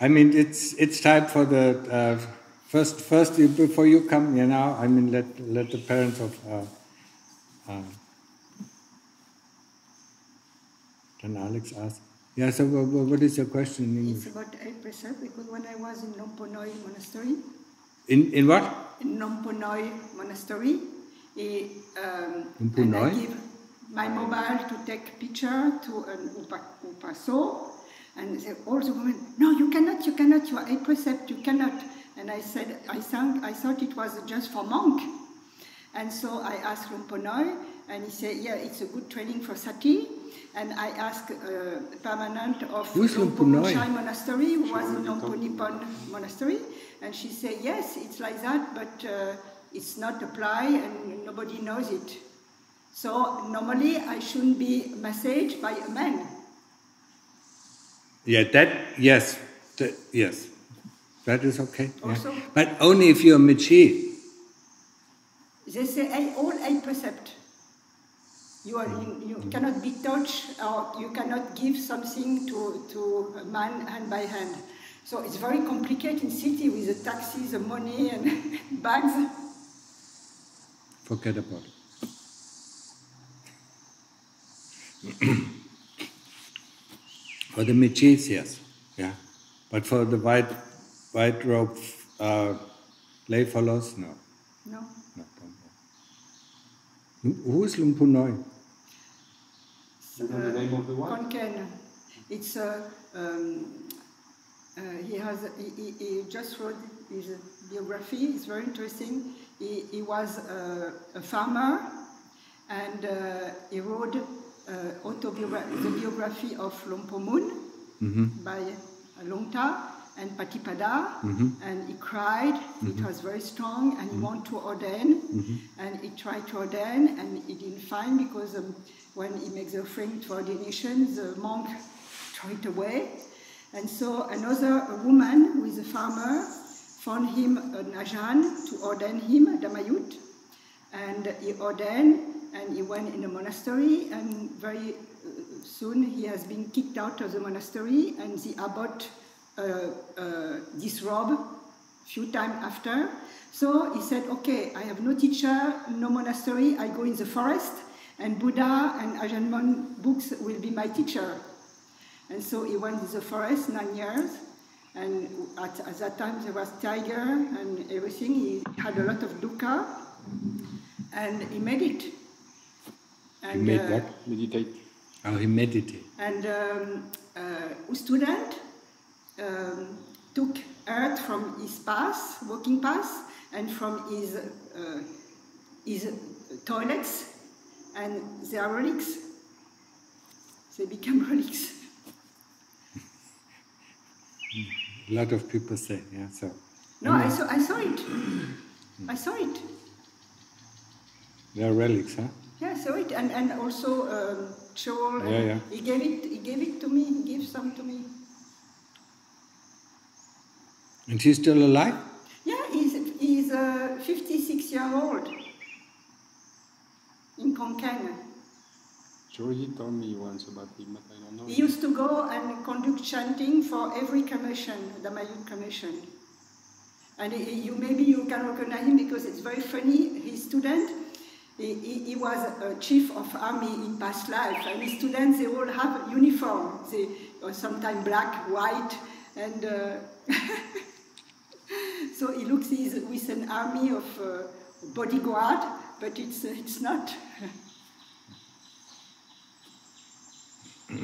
I mean it's it's time for the uh, first first you- before you come. You know, I mean let let the parents of. Uh, uh, then Alex ask. Yeah. So wha- wha- what is your question in It's English? about eight percent because when I was in Nomponoi Monastery, In in what? in Nomponoi Monastery, he, um, Nomponoi? I give my mobile to take picture to an upa, upaso, and they, all the women, no, you cannot, you cannot, you are a precept, you cannot. And I said, I, sound, I thought it was just for monk. And so I asked Lumponoi, and he said, yeah, it's a good training for sati. And I asked uh, permanent of Who's Lompo Lumponoi? Monastery, who was in Lompo Monastery, and she said, yes, it's like that, but uh, it's not applied and nobody knows it. So normally I shouldn't be massaged by a man. Yeah, that yes, that, yes, that is okay. yeah. Also- But only if you're Michi. They say all eight precept. You, are, you, you cannot be touched or you cannot give something to, to a man hand by hand. So it's very complicated in city with the taxis, the money and bags. Forget about it. for the Michis, yes, yeah, but for the white white robe uh, lay follows, no, No. no, don't know. Who is Lumpunoi? You know the name of the wife? Konken. It's a. Um, uh, he has. He, he, he just wrote his biography. It's very interesting. He, he was a, a farmer, and uh, he wrote uh, autobiography, the biography of Lompomun Mm-hmm. by Longta and Patipada, Mhm. and he cried. It was very strong, and he wanted to ordain, and he tried to ordain, and he didn't find because um, when he makes the offering to ordination, the monk threw it away, and so another woman who is a farmer found him an ajan to ordain him, a Damayut, and he ordained and he went in a monastery and very uh, soon he has been kicked out of the monastery and the abbot uh, uh, disrobed few times after. So he said okay i have no teacher no monastery i go in the forest and buddha and ajahn Mun books will be my teacher. And so he went in the forest nine years and at, at that time there was tiger and everything. He had a lot of dukkha and he made it. And, made uh, what? Meditate. Oh, he meditated. And um, uh, a student um, took earth from his path, walking path, and from his, uh, his toilets, and they are relics. They become relics. A lot of people say, yeah. So No, I saw, I saw it. I saw it. they are relics, huh? Yeah, so it, and and also um, Joel. Yeah, yeah. He gave it. He gave it to me. He gave some to me. And he's still alive? Yeah, he's he's uh, 56 year old in Konkan. Georgie told me once about him, but I don't know. He used to go and conduct chanting for every commission, the Mayut commission. And he, you maybe you can recognize him because it's very funny. His student, he, he, he was a chief of army in past life, and his students they all have uniform. They uh, sometimes black, white, and uh, so he looks he's with an army of uh, bodyguard, but it's uh, it's not.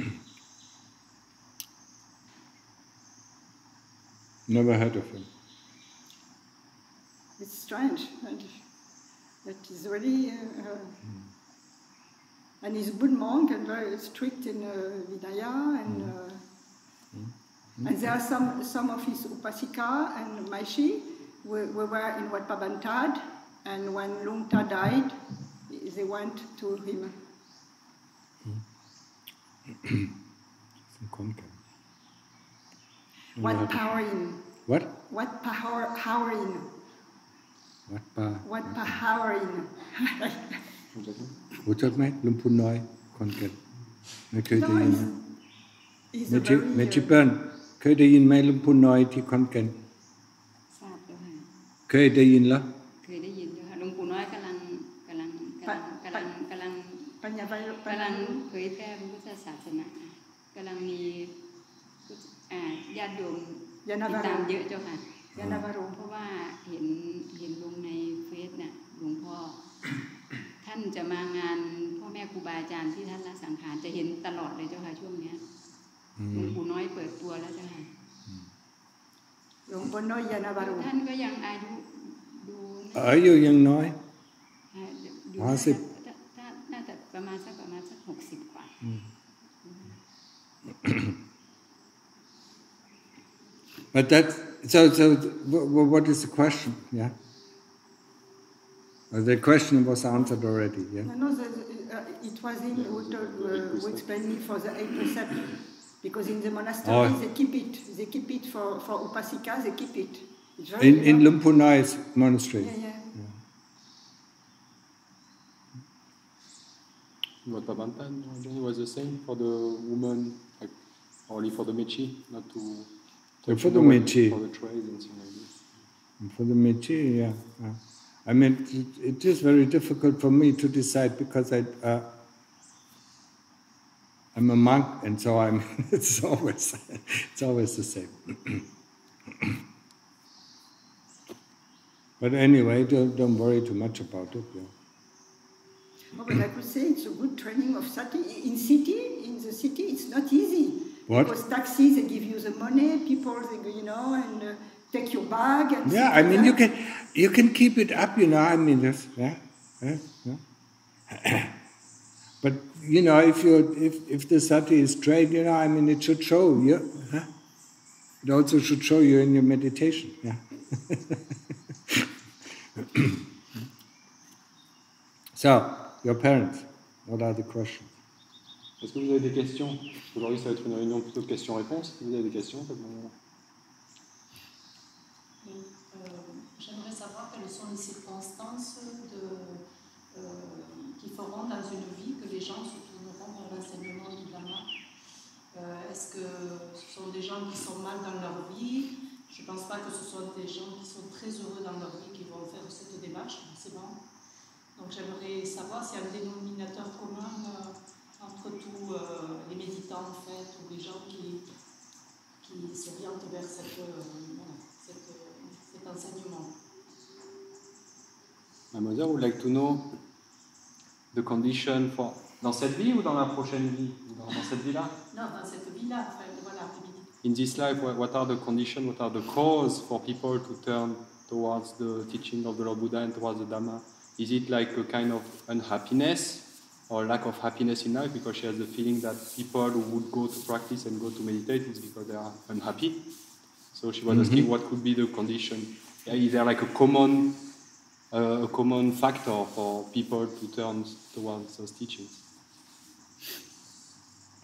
Never heard of him. It's strange, and that is really. Uh, and he's a good monk and very strict in uh, Vinaya, and uh, and there are some some of his upasika and maishi. We, we were in Wat Pabantad, and when Lungta died, they went to him. Some Konkan. What power powering? What? What power? Powering? What pa? What powering? รู้จักไหมลุงพูนน้อยคอนแก่นไม่เคยได้ no, ยิน he's, นะ he's เม a จิ very. เมจิ uh, เปิลเคเคยได้ยินไหมหลวงปู่น้อยที่คอนแก่นทราบเจ้าค่ะเคยได้ยินแล้วเคยได้ยินเจ้าค่ะหลวงปู่น้อยกำลังกำลังกำลังกำลังกำลังปัญญาปัญญากำลังเผยแพร่พระพุทธศาสนากำลังมีพุทธอ่าญาติโยมยานาติดวาตามโรเยอะเจ้าค่ะ ยานาวาโรเพราะว่าเห็นเห็นลงในเฟซน่ะหลวงพ่อ ท่านจะมางานพ่อแม่ครูบาอาจารย์ที่ท่านละสังขารจะเห็นตลอดเลยเจ้าค่ะช่วงเนี้ยหลวงปู่น้อยเปิดตัวแล้วเจ้าค่ะหลวงพ่อน้อยยานาวาโรท่านก็ยังอายุดูอายุยังน้อยอ่าดูห้าสิบน่าจะน่าจะประมาณสักประมาณสักหกสิบกว่า But that, so, so wh- wh- what is the question? Yeah? Uh, the question was answered already, yeah? No, no, the, the, uh, it was in who, told, uh, who explained me for the 8%. Because in the monastery, Oh. they keep it. They keep it for, for Upasika, they keep it. In, in yeah. Lumpunai's monastery. Yeah, yeah. What Pavantan it was the same for the woman, like only for the mechi, not to. Yeah, to for the know mechi. For the trade and things like this. And For the Mechi, yeah. yeah. I mean, it, it is very difficult for me to decide because I, uh, I'm a monk, and so I'm. It's always, it's always the same. but anyway, don't, don't worry too much about it. Yeah. Oh, but I could say it's a good training of sati. In city, in the city, it's not easy. What? Because taxis, they give you the money, people, they, go, you know, and uh, take your bag. And Yeah, I mean, you can you can keep it up, you know. I mean, that's, yeah, yeah, yeah. but you know, if you if if the sati is straight, you know, I mean, it should show you. Huh? It also should show you in your meditation. Yeah. so, your parents, what are the questions? Est-ce que vous avez des questions Aujourd'hui, ça va être une réunion plutôt de questions-réponses. Vous avez des questions euh, J'aimerais savoir quelles sont les circonstances euh, qui feront dans une vie que les gens se tourneront vers l'enseignement du Dhamma. Euh, Est-ce que ce sont des gens qui sont mal dans leur vie? Je ne pense pas que ce soit des gens qui sont très heureux dans leur vie qui vont faire cette démarche, forcément. Donc j'aimerais savoir s'il y a un dénominateur commun euh, entre tous euh, les méditants en fait, ou les gens qui, qui s'orientent vers cette, euh, voilà, cette, euh, cet enseignement. Mademoiselle would like to know the condition for. Dans cette vie ou dans la prochaine vie Dans, dans cette vie-là? Non, dans cette vie-là, enfin, voilà. In this life, what, what are the conditions, what are the cause for people to turn towards the teaching of the Lord Buddha and towards the Dhamma? Is it like a kind of unhappiness? Or lack of happiness in life because she has the feeling that people who would go to practice and go to meditate is because they are unhappy? So she was asking what could be the condition. Is there like a common, uh, a common factor for people to turn towards those teachings?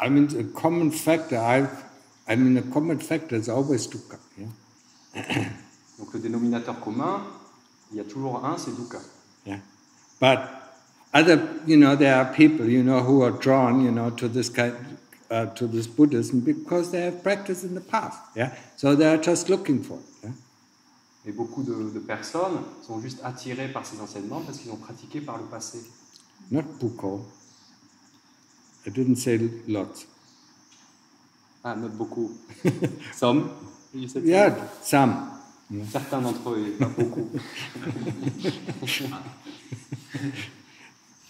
I mean, a common factor. I, I mean, a common factor is always dukkha. Yeah. Donc le dénominateur commun, il y a toujours un, c'est dukkha. Yeah. But other, you know, there are people, you know, who are drawn, you know, to this kind, uh, to this Buddhism because they have practiced in the past. Yeah? So they are just looking for it. Yeah? Et beaucoup de, de personnes sont juste attirées par ces enseignements parce qu'ils ont pratiqué par le passé. Not Buko. I didn't say lots. Ah, not beaucoup. Some. you said Yeah, some. some. Certains d'entre eux, et pas beaucoup.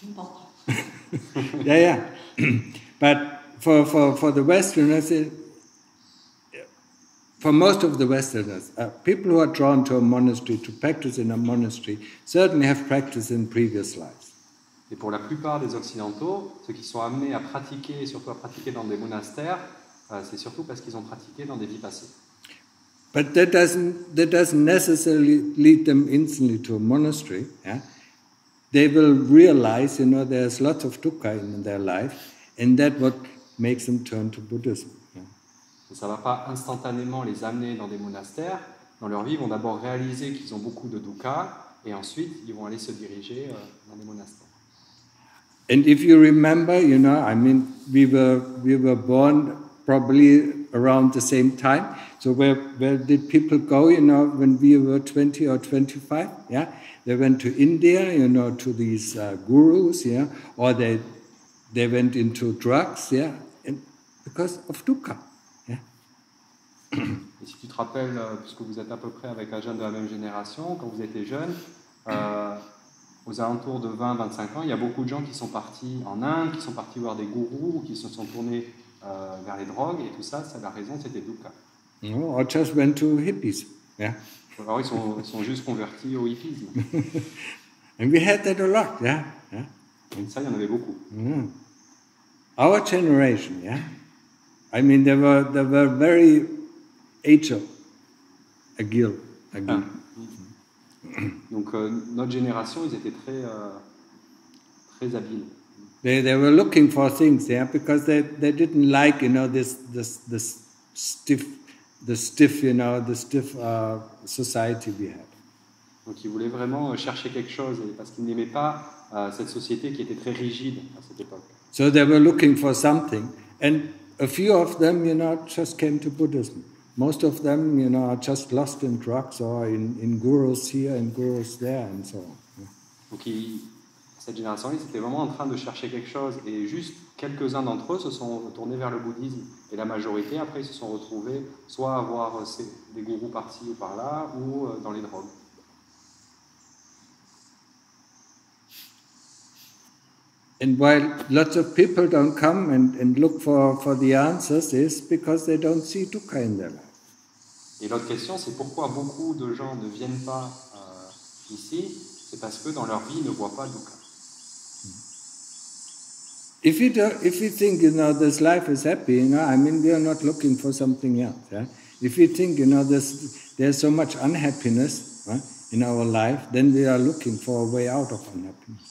Important. yeah, yeah. but for, for, for the Westerners, it, for most of the Westerners, uh, people who are drawn to a monastery, to practice in a monastery, certainly have practiced in previous lives. Et pour la plupart des Occidentaux, ceux qui sont amenés à pratiquer, et surtout à pratiquer dans des monastères, euh, c'est surtout parce qu'ils ont pratiqué dans des vies passées. But that doesn't, that doesn't necessarily lead them instantly to a monastery. Yeah? They will realize, you know, there's lots of dukkha in their life, and that what makes them turn to Buddhism. yeah. Ça va pas instantanément les amener dans des monastères. Dans leur vie, ils vont d'abord réaliser qu'ils ont beaucoup de dukkha, et ensuite, ils vont aller se diriger euh, dans des monastères. And if you remember, you know, I mean, we were we were born probably around the same time. So where, where did people go, you know, when we were 20 or 25? Yeah, they went to India, you know, to these uh, gurus, yeah, or they, they went into drugs, yeah, and because of dukkha. Et si tu te rappelles, euh, puisque vous êtes à peu près avec un jeune de la même génération, quand vous étiez jeune, euh, aux alentours de 20-25 ans, il y a beaucoup de gens qui sont partis en Inde, qui sont partis voir des gourous, ou qui se sont tournés euh, vers les drogues, et tout ça, ça la raison, c'était dukkha. Know, or just went to hippies. Yeah. Alors ils sont, ils sont juste convertis au hippisme. And we had that a lot, yeah. yeah. Et ça, il y en avait beaucoup. Mm. Our generation, yeah. I mean, they were they were very agile, agile, agile. Donc euh, notre génération, ils étaient très, euh, très habiles. They they were looking for things, yeah, because they they didn't like, you know, this this this stiff, the stiff, you know, the stiff uh, society we had. Donc ils voulaient vraiment euh, chercher quelque chose, parce qu'ils n'aimaient pas euh, cette société qui était très rigide à cette époque. So they were looking for something, and a few of them, you know, just came to Buddhism. Most of them, you know, are just lost in drugs or in, in gurus here and gurus there and so on. Donc ils- cette génération, ils étaient vraiment en train de chercher quelque chose, et juste quelques-uns d'entre eux se sont tournés vers le bouddhisme. Et la majorité, après, ils se sont retrouvés soit à voir euh, des gourous par-ci ou par-là, ou euh, dans les drogues. And while lots of people don't come and, and look for, for the answers, is because they don't see dukkha in their life. Et l'autre question, c'est pourquoi beaucoup de gens ne viennent pas euh, ici? C'est parce que dans leur vie, ils ne voient pas dukkha. If you, do, if you think, you know, this life is happy, you know, I mean, we are not looking for something else. Yeah? If you think, you know, there's, there's so much unhappiness huh, in our life, then we are looking for a way out of unhappiness.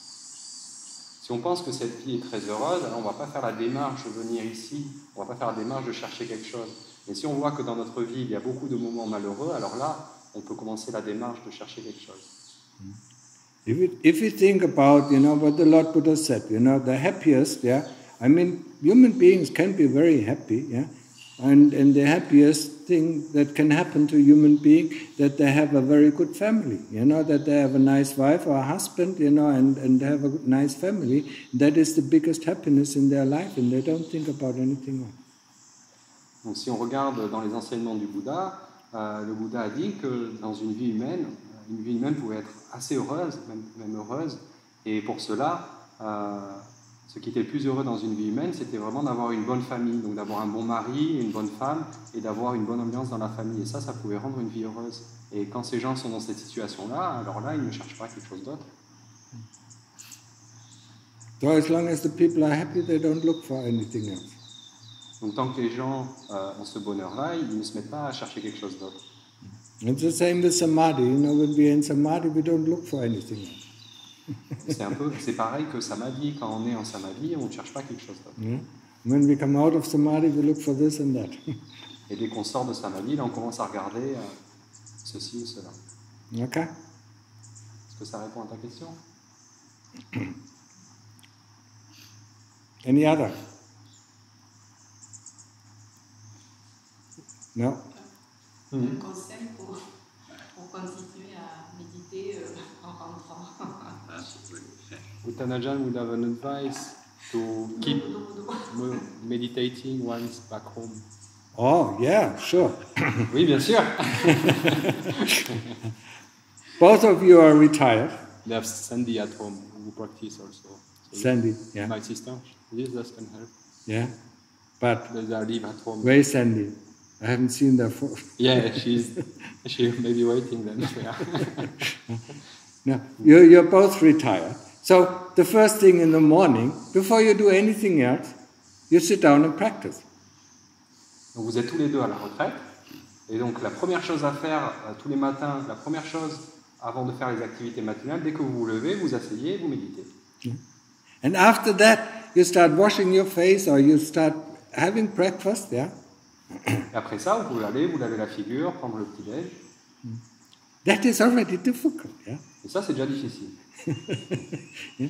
Si on pense que cette vie est très heureuse, alors on ne va pas faire la démarche de venir ici, on ne va pas faire la démarche de chercher quelque chose. Mais si on voit que dans notre vie, il y a beaucoup de moments malheureux, alors là, on peut commencer la démarche de chercher quelque chose. If you, if you think about, you know, what the Lord Buddha said, you know, the happiest, yeah, I mean, human beings can be very happy, yeah, and, and the happiest thing that can happen to a human being that they have a very good family, you know, that they have a nice wife or a husband, you know, and, and they have a nice family. That is the biggest happiness in their life, and they don't think about anything else. Donc si on regarde dans les enseignements du Bouddha, euh, le Bouddha a dit que dans une vie humaine, une vie humaine pouvait être assez heureuse, même, même heureuse, et pour cela, euh, ce qui était le plus heureux dans une vie humaine, c'était vraiment d'avoir une bonne famille, donc d'avoir un bon mari, une bonne femme, et d'avoir une bonne ambiance dans la famille. Et ça, ça pouvait rendre une vie heureuse. Et quand ces gens sont dans cette situation-là, alors là, ils ne cherchent pas quelque chose d'autre. So as long as the people are happy, they don't look for anything else. Donc tant que les gens euh, ont ce bonheur-là, ils ne se mettent pas à chercher quelque chose d'autre. It's the same with samadhi. You know, when we're in samadhi, we don't look for anything else. C'est un peu, c'est pareil que samadhi. Quand on est en samadhi, on ne cherche pas quelque chose d'autre. Yeah? When we come out of samadhi, we look for this and that. Et dès qu'on sort de samadhi, là, on commence à regarder euh, ceci ou cela. okay? Est-ce que ça répond à ta question? Any other? No? Un conseil pour, pour continuer à méditer euh, en rentrant. Uttanajan would have an advice to keep meditating once back home. Oh, yeah, sure. Oui, bien sûr. Both of you are retired. They have Sandy at home who practice also. So Sandy, yeah. My sister, yes, that can help. Yeah. But They are live at home. where is Sandy? I haven't seen her for. Yeah, she's she may be waiting then. Yeah. No, you're, you're both retired. So the first thing in the morning, before you do anything else, you sit down and practice. Donc vous êtes tous les deux à la retraite. Et donc la première chose à faire euh, tous les matins, la première chose avant de faire les activités matinales, dès que vous vous levez, vous asseyez et vous méditez. And after that, you start washing your face or you start having breakfast, yeah? Et après ça, vous pouvez aller, vous laver la figure, prendre le petit-déj. That is already difficult, yeah? Et ça, c'est déjà difficile.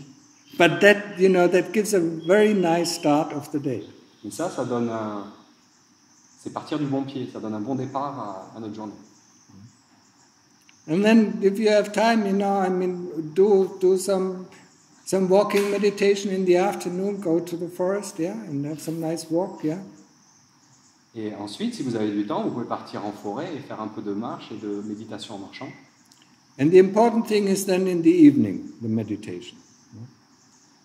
But that, you know, that gives a very nice start of the day. Et ça, ça donne un, c'est partir du bon pied, ça donne un bon départ à, à notre journée. And then, if you have time, you know, I mean, do do some some walking meditation in the afternoon. Go to the forest, yeah, and have some nice walk, yeah? Et ensuite, si vous avez du temps, vous pouvez partir en forêt et faire un peu de marche et de méditation en marchant. And the important thing is then in the evening, the meditation.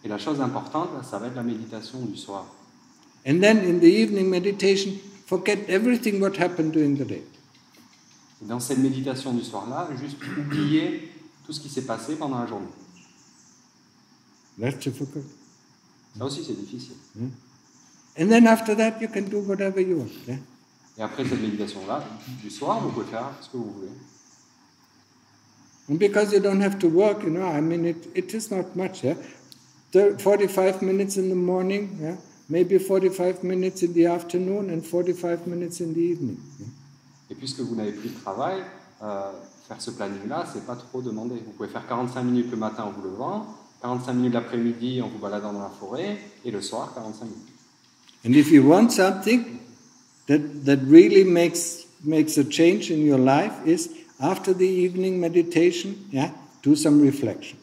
Et la chose importante, ça va être la méditation du soir. And then in the evening meditation, forget everything what happened during the day. Et dans cette méditation du soir-là, juste oublier tout ce qui s'est passé pendant la journée. That's difficult. Ça aussi, c'est difficile. And then after that, you can do whatever you want. Yeah? Et après cette méditation-là, du soir, vous pouvez faire ce que vous voulez. And because you don't have to work, you know, I mean, it, it is not much. Yeah? Thir- 45 minutes in the morning, yeah? maybe 45 minutes in the afternoon, and 45 minutes in the evening. yeah? Et puisque vous n'avez plus de travail, euh, faire ce planning-là, c'est pas trop demandé. Vous pouvez faire 45 minutes le matin en vous levant, 45 minutes l'après-midi en vous baladant dans la forêt, et le soir, 45 minutes. And if you want something that, that really makes, makes a change in your life, is after the evening meditation, yeah, do some reflection.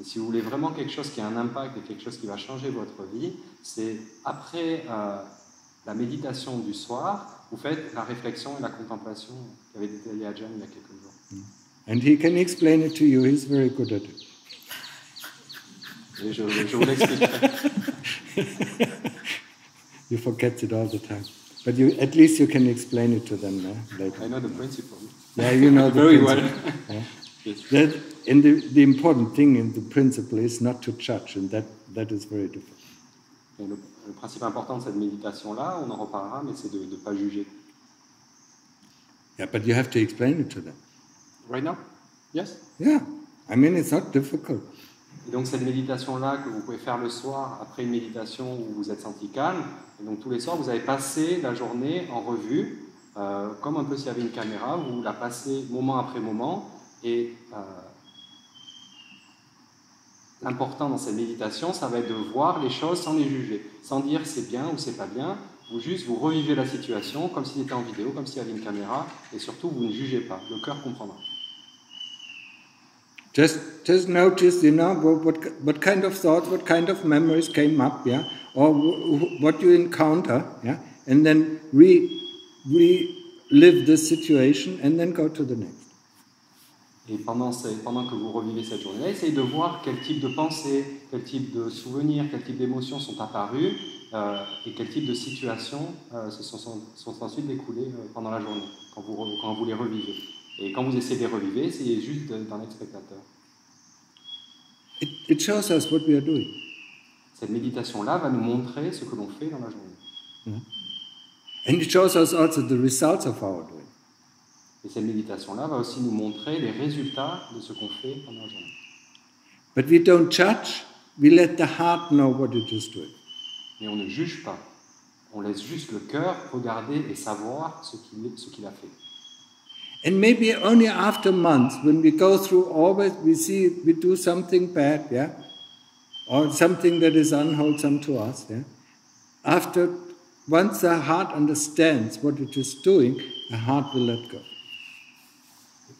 Et si vous voulez vraiment quelque chose qui a un impact et quelque chose qui va changer votre vie, c'est après euh, la méditation du soir, vous faites la réflexion et la contemplation qu'avait détaillé Adjan il y a quelques jours. And he can explain it to you, he's very good at it. Et je, je vous l'expliquerai. You forget it all the time. But you, at least you can explain it to them eh, later. I know the principle. Yeah, you know the Very principle. well. Yeah. Yes. That, and the, the important thing in the principle is not to judge, and that, that is very difficult. Et le, le principe important de cette méditation-là, on en reparlera, mais c'est de ne pas juger. Yeah, but you have to explain it to them. Right now? Yes? Yeah, I mean, it's not difficult. Et donc cette méditation-là que vous pouvez faire le soir après une méditation où vous êtes senti calme, et donc tous les soirs vous avez passé la journée en revue, euh, comme un peu s'il y avait une caméra, vous la passez moment après moment, et euh, l'important dans cette méditation, ça va être de voir les choses sans les juger, sans dire c'est bien ou c'est pas bien, vous juste vous revivez la situation comme s'il était en vidéo, comme s'il y avait une caméra, et surtout vous ne jugez pas, le cœur comprendra. Just, just notice, you know, what, what, kind of thoughts, what kind of memories came up, yeah, or wh- wh- what you encounter, yeah, and then re, relive this situation and then go to the next. Et pendant, ces- pendant que vous revivez cette journée-là, essayez de voir quel type de pensées, quel type de souvenirs, quel type d'émotions sont apparus euh, et quel type de situations euh, se sont, sont, sont ensuite découlées euh, pendant la journée, quand vous, quand vous les revivez. Et quand vous essayez de les revivre, essayez juste de- d'en être spectateur. It, it shows us what we are doing. Cette méditation-là va nous montrer ce que l'on fait dans la journée. And it shows us also the results of our doing. Et cette méditation-là va aussi nous montrer les résultats de ce qu'on fait pendant la journée. But we don't judge, we let the heart know what it is doing. Mais on ne juge pas. On laisse juste le cœur regarder et savoir ce qu'il ce qu'il a fait. And maybe only after months, when we go through always, we see we do something bad, yeah, or something that is unwholesome to us, yeah? After, once the heart understands what it is doing, the heart will let go.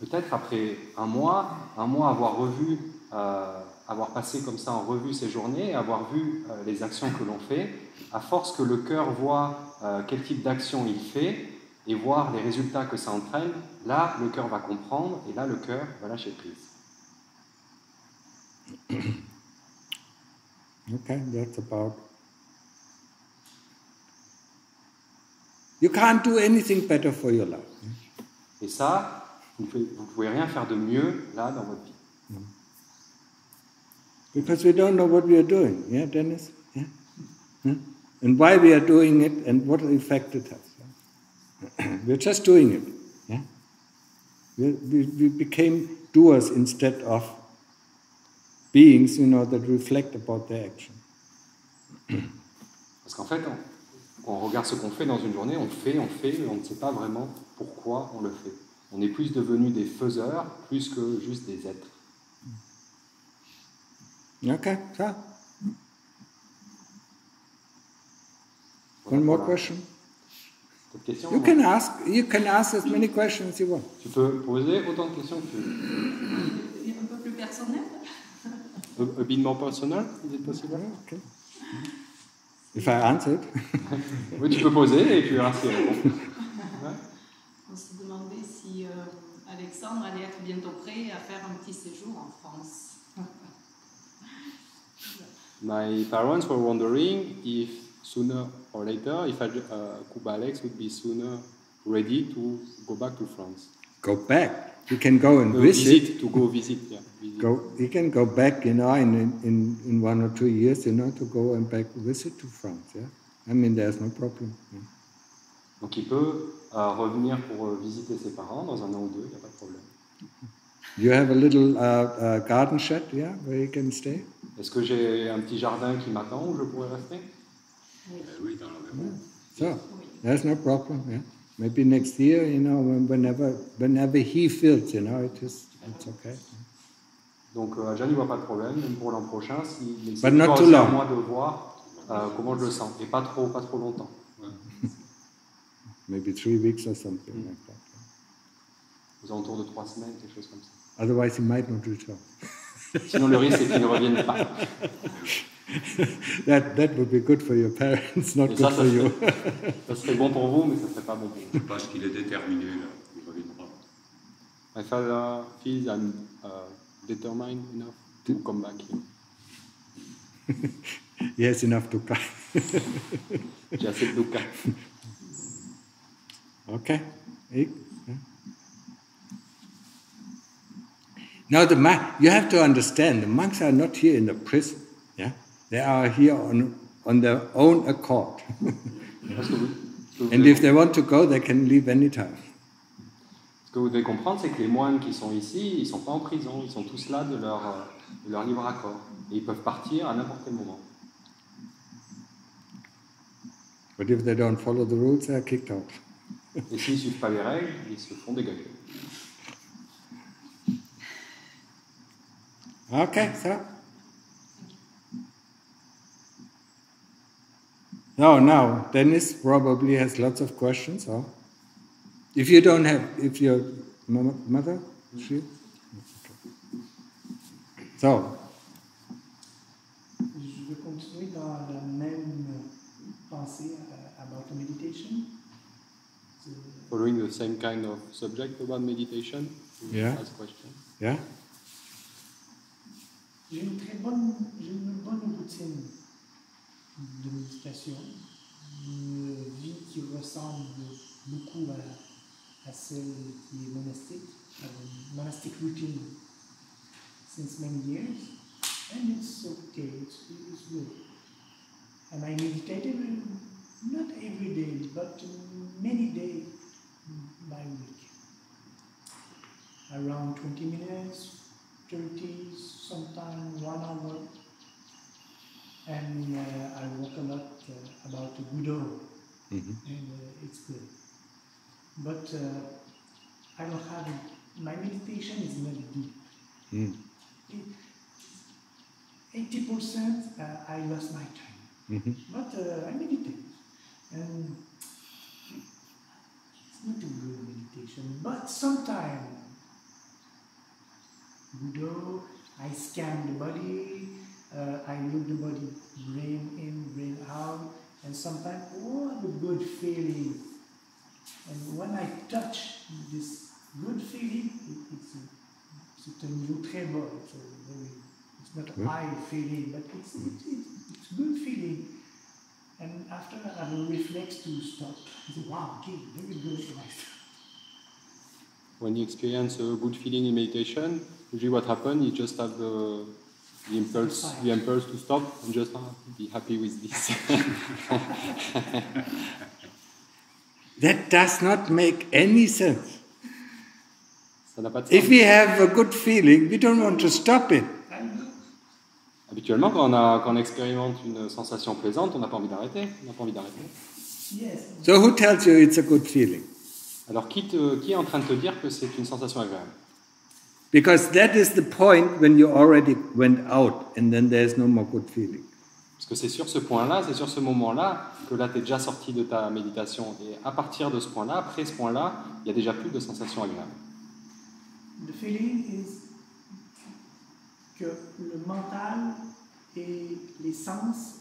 Peut-être après un mois, un mois avoir revu, euh, avoir passé comme ça en revue ces journées, avoir vu euh, les actions que l'on fait, à force que le cœur voit euh, quel type d'action il fait et voir les résultats que ça entraîne, là le cœur va comprendre et là le cœur va lâcher prise. Okay, that's about. You can't do anything better for your life. Et ça, vous ne pouvez, vous pouvez rien faire de mieux là dans votre vie. Because we don't know what we are doing, yeah, Dennis? Yeah? Huh? And why we are doing it and what effect it has. We're just doing it. Yeah? We, we, we became doers instead of beings, you know, that reflect about their action. Parce qu'en fait, on, quand on regarde ce qu'on fait dans une journée, on fait, on fait, et on ne sait pas vraiment pourquoi on le fait. On est plus devenu des faiseurs plus que juste des êtres. Okay, so. Voilà, One more voilà. Question? Cette question, You can ask. You can ask as many questions as you want. tu peux poser autant de questions que tu veux. Et un peu plus personnel. A, a bit more personal, is it possible Okay. If I answered, Oui, tu peux poser et tu verras si elle répond. On se demandait si euh, Alexandre allait être bientôt prêt à faire un petit séjour en France. My parents were wondering if sooner or later, if uh, Kuba Alex would be sooner ready to go back to France. go back. You can go and Uh, visit. to go visit, yeah. visit. Go. You can go back. You know, in, in in one or two years. You know, to go and back visit to France. Yeah. I mean, there's no problem. yeah. Donc il peut euh, revenir pour euh, visiter ses parents dans un an ou deux, il n'y a pas de problème. You have a little uh, uh, garden shed, yeah, where you can stay? Est-ce que j'ai un petit jardin qui m'attend où je pourrais rester? Oui, dans l'environnement. So there's no problem. Yeah. Maybe next year, you know, when- whenever whenever he feels, you know, it is it's okay. Donc euh, Jeanne, il ne voit pas de problème, même pour l'an prochain, s'il c'est not pas too aussi à long. moi de voir euh, comment je le sens, et pas trop, pas trop longtemps. Maybe three weeks or something like that. Aux alentours de trois semaines, quelque chose comme ça. Otherwise, he might not return. Sinon le risque c'est qu'il ne revienne pas. That that would be good for your parents, not Et good ça, for ça you. serait, ça serait bon pour vous, mais ça ne serait pas bon pour Je pense qu'il est déterminé, là. Il reviendra. My father feels I'm uh, determined enough to come back here. yes, enough to cry. J'ai assez de dukkha. Okay. Now the monk, you have to understand, the monks are not here in the prison. They are here on on their own accord. And if they want to go, they can leave anytime. ce que vous devez comprendre, c'est que les moines qui sont ici, ils ne sont pas en prison, ils sont tous là de leur, de leur libre accord. Et ils peuvent partir à n'importe quel moment. But if they don't follow the rules, they are kicked out. Et s'ils ne suivent pas les règles, ils se font dégager. Okay, so. No, no. Dennis probably has lots of questions. Huh? If you don't have, if your mother, she. Okay. So, Je vais continuer dans la même pensée euh, about meditation. Following the same kind of subject about meditation, you Yeah. ask question. yeah, J'ai une très bonne, j'ai une bonne routine de méditation, une vie qui ressemble beaucoup à, à celle qui est monastique, a monastic routine since many years, and it's okay, it's, it's good. And I meditated uh, not every day, but many days by week, around 20 minutes, 30, sometimes one hour. And uh, I walk a lot uh, about the Buddha, Mhm. and uh, it's good. But uh, I don't have it. My meditation is not deep. Mm. Eighty percent, uh, I lost my time, Mhm. but uh, I meditate, and it's not a good meditation. But sometimes, Buddha, I scan the body, uh, I look the body, brain in, brain out, and sometimes, oh, the good feeling. And when I touch this good feeling, it, it's a, c'est un niveau très bas. It's, a very, it's not a Yeah. high feeling, but it's, it's, it's, it's good feeling. And after I have a reflex to stop. I say, wow, okay, very good. and When you experience a good feeling in meditation, usually what happens, you just have the, the impulse, the impulse to stop and just ah, be happy with this. that does not make any sense. Ça n'a pas de If sens. we have a good feeling, we don't want to stop it. Habituellement, quand on, a, quand on expérimente une sensation plaisante, on n'a pas envie d'arrêter. On n'a pas envie d'arrêter. Yes. So, who tells you it's a good feeling? Alors, qui, te- qui est en train de te dire que c'est une sensation agréable? Because that is the point when you already went out and then there's no more good feeling. Parce que c'est sur ce point-là, c'est sur ce moment-là que là, tu es déjà sorti de ta méditation. Et à partir de ce point-là, après ce point-là, il y a déjà plus de sensations agréables. The feeling is que le mental et les sens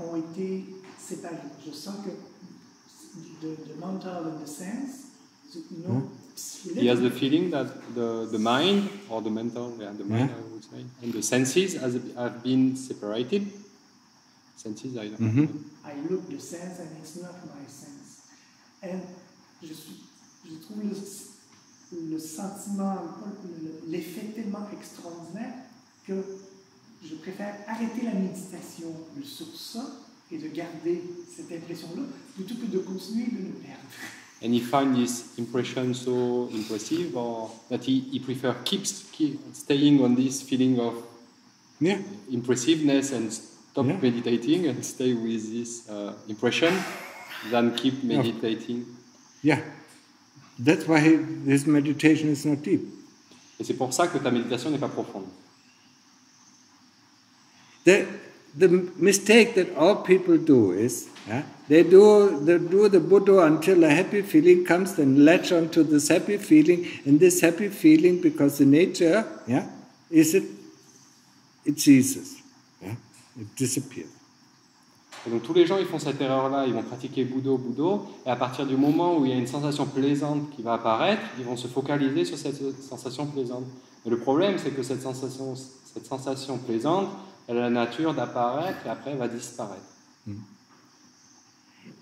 ont été séparés. Je sens que the, the mental and the sense, you know, He has the feeling that the, the mind, or the mental, yeah, the mind, Yeah. I would say, and the senses has, have been separated. Senses, I don't know. Mhm. I look the sense and it's not my sense. And je, suis, je trouve le, le sentiment, le- l'effet tellement extraordinaire que je préfère arrêter la méditation sur ça et de garder cette impression-là plutôt que de continuer de le perdre. And he find this impression so impressive, or that he, he prefer keeps keep staying on this feeling of Yeah. impressiveness and stop Yeah. meditating and stay with this uh, impression than keep meditating. Yeah. That's why his meditation is not deep. Et c'est pour ça que ta méditation n'est pas profonde. The, the mistake that all people do is yeah, they do they do the Buddha until a happy feeling comes, then latch onto this happy feeling, and this happy feeling, because the nature, yeah, is it it ceases, yeah, it disappears. Et donc tous les gens, ils font cette erreur-là, ils vont pratiquer Budo, Budo, et à partir du moment où il y a une sensation plaisante qui va apparaître, ils vont se focaliser sur cette sensation plaisante. Mais le problème, c'est que cette sensation, cette sensation plaisante, elle a la nature d'apparaître et après elle va disparaître.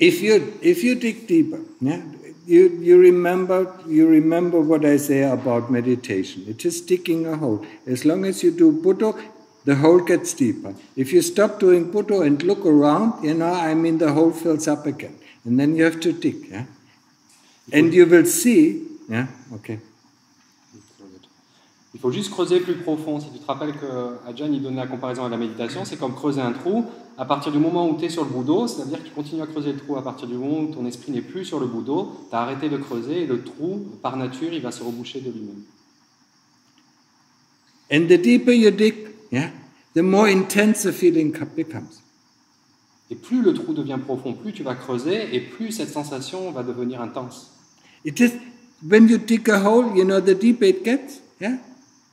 If you if you dig deeper, yeah, you you remember you remember what I say about meditation. It is digging a hole. As long as you do Buddha, the hole gets deeper. If you stop doing Buddha and look around, you know, I mean, the hole fills up again, and then you have to dig, yeah? And you will see, yeah, okay. Il faut juste creuser plus profond. Si tu te rappelles que Ajahn il donnait la comparaison à la méditation, c'est comme creuser un trou. À partir du moment où tu es sur le bouddha, c'est-à-dire que tu continues à creuser le trou. À partir du moment où ton esprit n'est plus sur le bouddha, tu as arrêté de creuser et le trou, par nature, il va se reboucher de lui-même. And the deeper you dig, yeah, the more intense the feeling co- becomes. Et plus le trou devient profond, plus tu vas creuser et plus cette sensation va devenir intense. It is when you dig a hole, you know, the deeper it gets, yeah?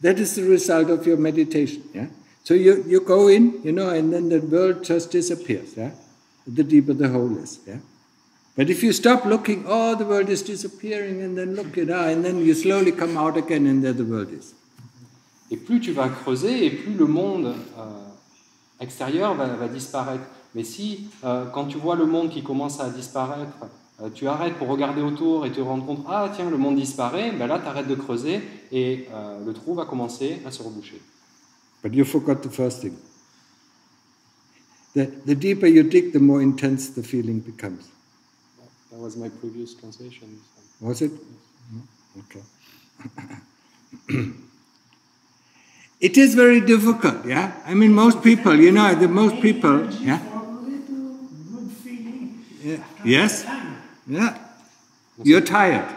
That is the result of your meditation, yeah? So you, you go in, you know, and then the world just disappears, yeah? The deeper the hole is, yeah? But if you stop looking, oh, the world is disappearing, and then look it out, and then you slowly come out again, and there the world is. Et plus tu vas creuser et plus le monde euh, extérieur va, va disparaître. Mais si, euh, quand tu vois le monde qui commence à disparaître, tu arrêtes pour regarder autour et te rendre compte, ah tiens, le monde disparaît, ben là, tu arrêtes de creuser et euh, le trou va commencer à se reboucher. But you forgot the first thing. The, the deeper you dig, the more intense the feeling becomes. That was my previous translation. Was it? Okay. it is very difficult, yeah? I mean, most people, you know, the most people, yeah? for a little good feeling. Yeah. Yes? Time. Yeah. You're tired.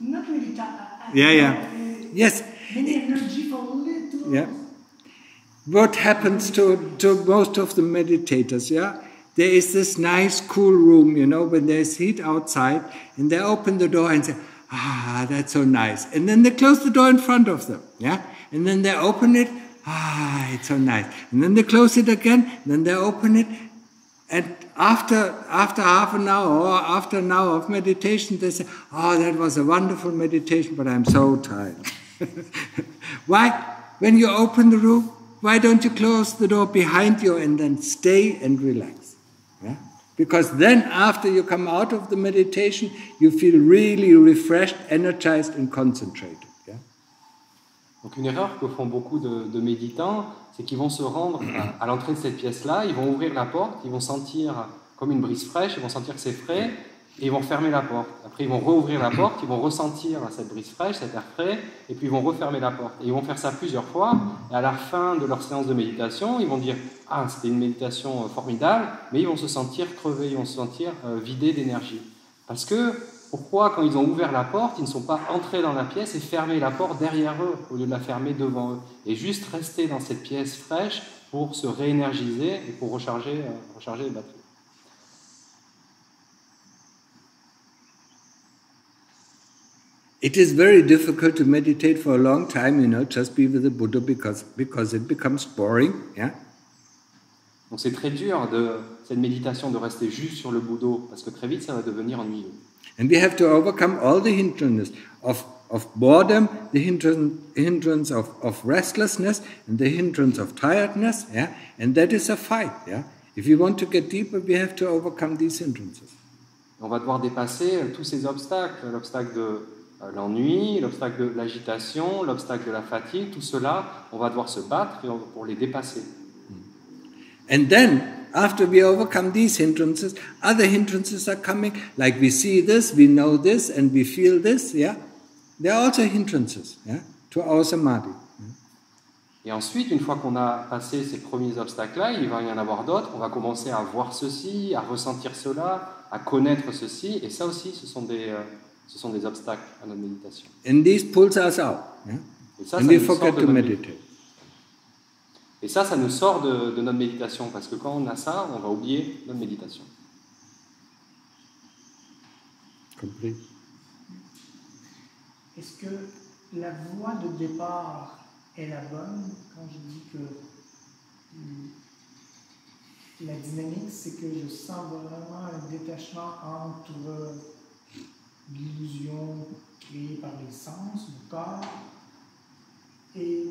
Not really tired. Yeah, yeah. Uh, Yes. Many energy for a little. Yeah. What happens to, to most of the meditators, yeah? There is this nice cool room, you know, when there's heat outside, and they open the door and say, ah, that's so nice. And then they close the door in front of them, yeah? And then they open it, ah, it's so nice. And then they close it again, then they open it, and after, after half an hour or after an hour of meditation, they say, Oh, that was a wonderful meditation, but I'm so tired. why? When you open the room, why don't you close the door behind you and then stay and relax? Yeah? Because then, after you come out of the meditation, you feel really refreshed, energized, and concentrated. Donc une erreur que font beaucoup de, méditants, c'est qu'ils vont se rendre à, l'entrée de cette pièce-là, ils vont ouvrir la porte, ils vont sentir comme une brise fraîche, ils vont sentir que c'est frais, et ils vont fermer la porte. Après, ils vont rouvrir la porte, ils vont ressentir cette brise fraîche, cet air frais, et puis ils vont refermer la porte. Et ils vont faire ça plusieurs fois, et à la fin de leur séance de méditation, ils vont dire Ah, c'était une méditation euh, formidable, mais ils vont se sentir crevés, ils vont se sentir euh, vidés d'énergie. Parce que pourquoi, quand ils ont ouvert la porte, ils ne sont pas entrés dans la pièce et fermé la porte derrière eux, au lieu de la fermer devant eux Et juste rester dans cette pièce fraîche, pour se réénergiser et pour recharger, euh, recharger les batteries. It is very difficult to meditate for a long time, you know, just be with the Buddha because, because it becomes boring, yeah? Donc c'est très dur de cette méditation de rester juste sur le Bouddha parce que très vite ça va devenir ennuyeux. And we have to overcome all the hindrances of, of boredom, the hindrance, hindrance of, of restlessness, and the hindrance of tiredness, yeah? And that is a fight, yeah? If we want to get deeper, we have to overcome these hindrances. On va devoir dépasser euh, tous ces obstacles, l'obstacle de euh, l'ennui, l'obstacle de l'agitation, l'obstacle de la fatigue, tout cela, on va devoir se battre pour les dépasser. And then, after we overcome these hindrances, other hindrances are coming. Like we see this, we know this, and we feel this, yeah? They are also hindrances, yeah? To our samadhi. Et ensuite, une fois qu'on a passé ces premiers obstacles-là, il va y en avoir d'autres. On va commencer à voir ceci, à ressentir cela, à connaître ceci. Et ça aussi, ce sont des, euh, ce sont des obstacles à notre méditation. And these pulls us out, yeah? Et ça, And ça we forget to meditate. Et ça, ça nous sort de, de notre méditation. Parce que quand on a ça, on va oublier notre méditation. Complete. Est-ce que la voie de départ est la bonne quand je dis que hum, la dynamique, c'est que je sens vraiment un détachement entre l'illusion créée par les sens, le corps, et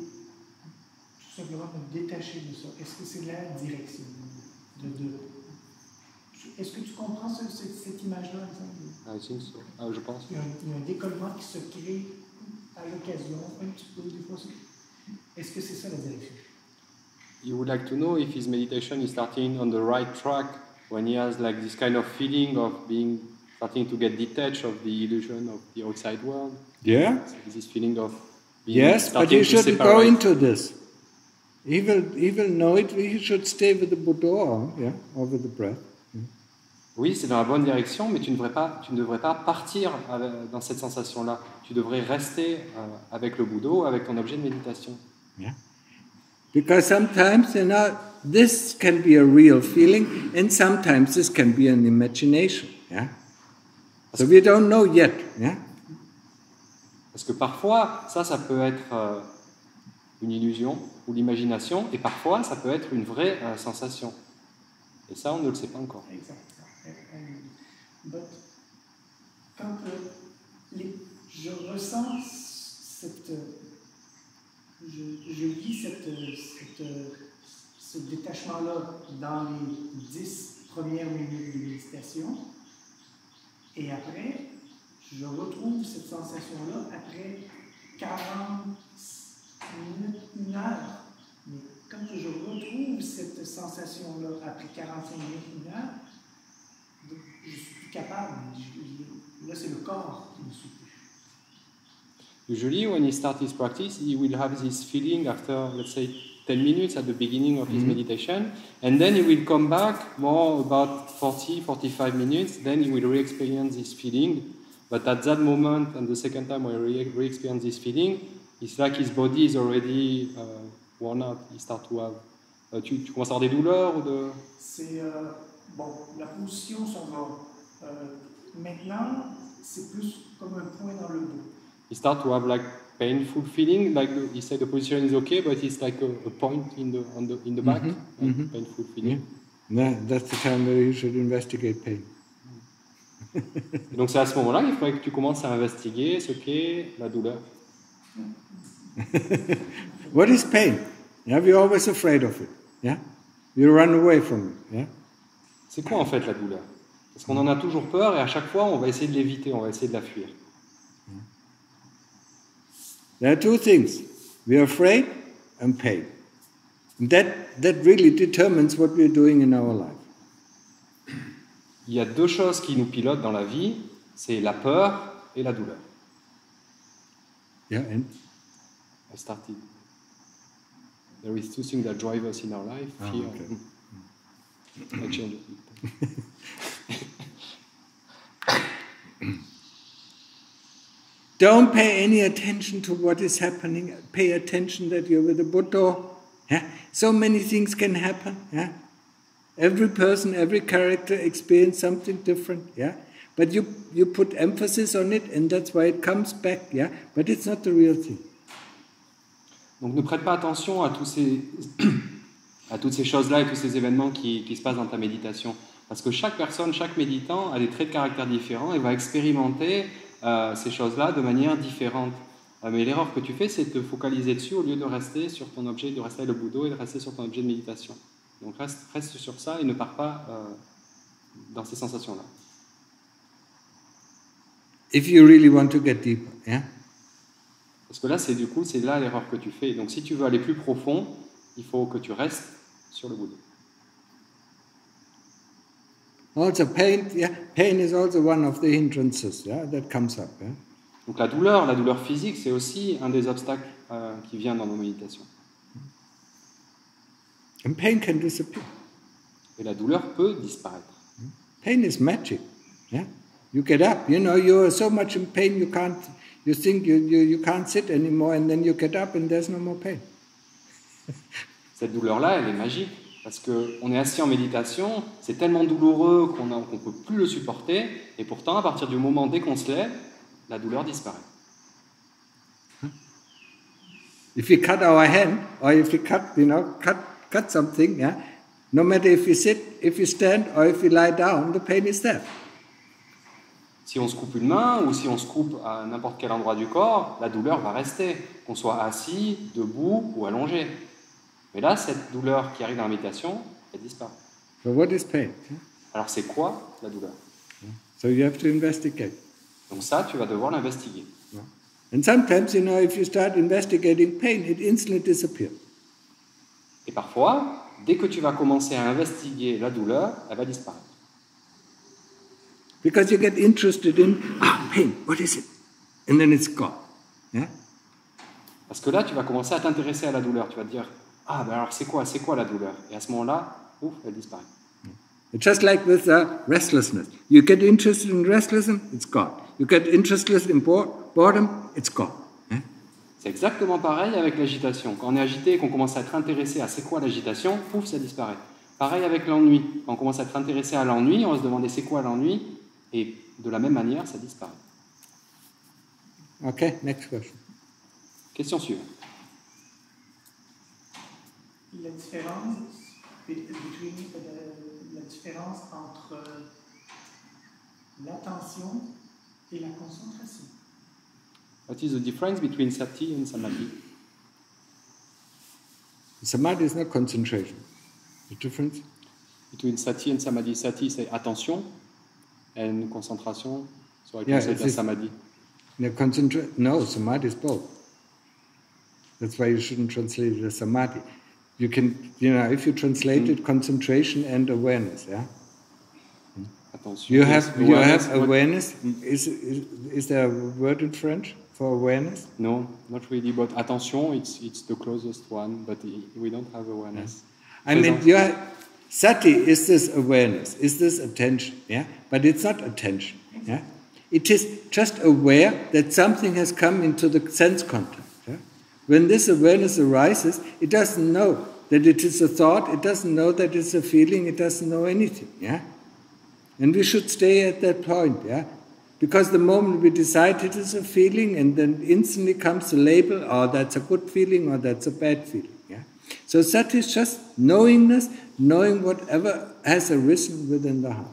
tout simplement me détacher de ça. Est-ce que c'est la direction de, de- Est-ce que tu comprends ce- cette, cette image-là, exemple? I think so. Ah, je pense. Il y, a un, il y a un décollement qui se crée à l'occasion, un petit peu des fois. Est-ce que c'est ça la direction? You would like to know if his meditation is starting on the right track when he has like this kind of feeling of being starting to get detached of the illusion of the outside world? Yeah? This feeling of being Yes, but to shouldn't go into this. He will, he will know it. He should stay with the Buddha, yeah, or with the breath. Oui, c'est dans la bonne direction, mais tu ne devrais pas, tu ne devrais pas partir avec- dans cette sensation-là. Tu devrais rester euh, avec le Bouddha, avec ton objet de méditation. Yeah. Because sometimes, you know, this can be a real feeling, and sometimes this can be an imagination. Yeah. So we don't know yet. Yeah. Parce que parfois, ça, ça peut être euh, une illusion ou l'imagination, et parfois, ça peut être une vraie euh, sensation. Et ça, on ne le sait pas encore. Exact. But, quand euh, je ressens cette. euh, Je, vis cette, euh, cette, euh, ce détachement-là dans les dix premières minutes de méditation, et après, je retrouve cette sensation-là après 40 minutes, une heure. Mais quand je retrouve cette sensation-là après 45 minutes, une heure, je suis plus capable. Je- je- là, c'est le corps qui me suit. Usually, when he starts his practice, he will have this feeling after, let's say, 10 minutes at the beginning of his mm-hmm. meditation, and then he will come back more about 40, 45 minutes, then he will re experience this feeling. But at that moment, and the second time when he re experience this feeling, it's like his body is already uh, worn out. He start to have. euh, tu, tu commences à avoir des douleurs ou de? C'est. euh, bon, la position, ça va. Euh, maintenant, c'est plus comme un point dans le dos. He start to have like painful feeling, like the, he said the position is okay, but it's like a, a point in the on the in the back, Mhm, like mhm. painful feeling. That- That's the time where you should investigate pain. Et donc c'est à ce moment-là qu'il faudrait que tu commences à investiguer ce qu'est la douleur. What is pain? Yeah, we're always afraid of it. Yeah, we run away from it. Yeah? C'est quoi en fait la douleur? Parce qu'on en a toujours peur et à chaque fois on va essayer de l'éviter, on va essayer de la fuir. There are two things: we're afraid and pain. That that really determines what we're doing in our life. Il y a deux choses qui nous pilotent dans la vie, c'est la peur et la douleur. Yeah, and I started. There is two things that drive us in our life, Ah, fear. okay. I change it. don't pay any attention to what is happening. Pay attention that you're with the Buddha, Yeah? So many things can happen. Yeah? Every person, every character experience something different. Yeah? But you, you put emphasis on it and that's why it comes back. Yeah? But it's not the real thing. Donc ne prête pas attention à, toutes ces choses-là et tous ces événements qui, se passent dans ta méditation. Parce que chaque personne, chaque méditant a des traits de caractère différents et va expérimenter euh, ces choses-là de manière différente. Euh, mais l'erreur que tu fais, c'est de te focaliser dessus au lieu de rester sur ton objet, de rester le Bouddha et de rester sur ton objet de méditation. Donc reste, reste sur ça et ne pars pas euh, dans ces sensations-là. If you really want to get deeper. Yeah? Parce que là, c'est du coup, c'est là l'erreur que tu fais. Donc si tu veux aller plus profond, il faut que tu restes sur le Bouddha. Also pain, yeah, pain is also one of the hindrances, yeah, that comes up. Yeah? Donc la douleur, la douleur physique, c'est aussi un des obstacles euh, qui vient dans nos méditations. And pain can disappear. Et la douleur peut disparaître. Pain is magic. Yeah? You get up, you know, you're so much in pain you can't you think you, you, you can't sit anymore and then you get up and there's no more pain. Cette douleur-là, elle est magique. Parce qu'on est assis en méditation, c'est tellement douloureux qu'on ne peut plus le supporter, et pourtant, à partir du moment dès qu'on se lève, la douleur disparaît. If we cut our hand or if we cut, you know, cut, cut something, yeah, no matter if we sit, if we stand or if we lie down, the pain is there. Si on se coupe une main ou si on se coupe à n'importe quel endroit du corps, la douleur va rester, qu'on soit assis, debout ou allongé. Mais là, cette douleur qui arrive dans la méditation, elle disparaît. So what is pain? Alors c'est quoi la douleur? So you have to investigate. Donc ça, tu vas devoir l'investiguer. And sometimes, you know, if you start investigating pain, it instantly disappears. Et parfois, dès que tu vas commencer à investiguer la douleur, elle va disparaître. Because you get interested in, ah, pain, what is it? And then it's gone. Yeah? Parce que là, tu vas commencer à t'intéresser à la douleur. Tu vas te dire, ah, ben alors c'est quoi, c'est quoi la douleur? Et à ce moment-là, ouf, elle disparaît. It's just like with uh, restlessness. You get interested in restlessness, it's gone. You get interested in bo- boredom, it's gone. C'est exactement pareil avec l'agitation. Quand on est agité et qu'on commence à être intéressé à c'est quoi l'agitation, pouf, ça disparaît. Pareil avec l'ennui. Quand on commence à être intéressé à l'ennui, on va se demander c'est quoi l'ennui, et de la même manière, ça disparaît. Okay, next question. Question suivante. La différence, between, euh, la différence entre euh, l'attention et la concentration. What is the difference between sati and samadhi? Samadhi is not concentration. The difference? Between sati and samadhi. Sati, c'est attention, and concentration, so I Yeah, consider is- samadhi. No, concentra- no, samadhi is both. That's why you shouldn't translate it as samadhi. You can, you know, if you translate mm. it, concentration and awareness, yeah? Attention. You have, you have awareness. Mm. Is, is, is there a word in French for awareness? No, not really, but attention, it's, it's the closest one, but we don't have awareness. I mean, you have, sati is this awareness, is this attention, yeah? But it's not attention, yeah? It is just aware that something has come into the sense contact. Yeah? When this awareness arises, it doesn't know that it is a thought, it doesn't know that it's a feeling, it doesn't know anything, yeah? And we should stay at that point, yeah? Because the moment we decide it is a feeling, and then instantly comes the label, oh, that's a good feeling or that's a bad feeling? So sati is just knowingness, knowing whatever has arisen within the heart.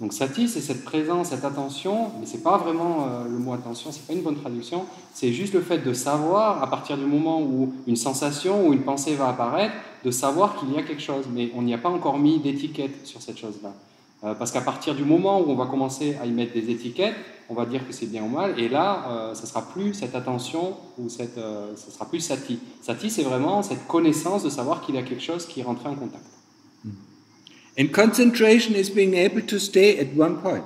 Donc sati, c'est cette présence, cette attention, mais c'est pas vraiment euh, le mot attention, c'est pas une bonne traduction. C'est juste le fait de savoir à partir du moment où une sensation ou une pensée va apparaître, de savoir qu'il y a quelque chose, mais on n'y a pas encore mis d'étiquette sur cette chose-là. Euh, parce qu'à partir du moment où on va commencer à y mettre des étiquettes, on va dire que c'est bien ou mal, et là, euh, ça sera plus cette attention ou cette, euh, ça sera plus sati. Sati, c'est vraiment cette connaissance de savoir qu'il y a quelque chose qui est rentré en contact. And concentration is being able to stay at one point.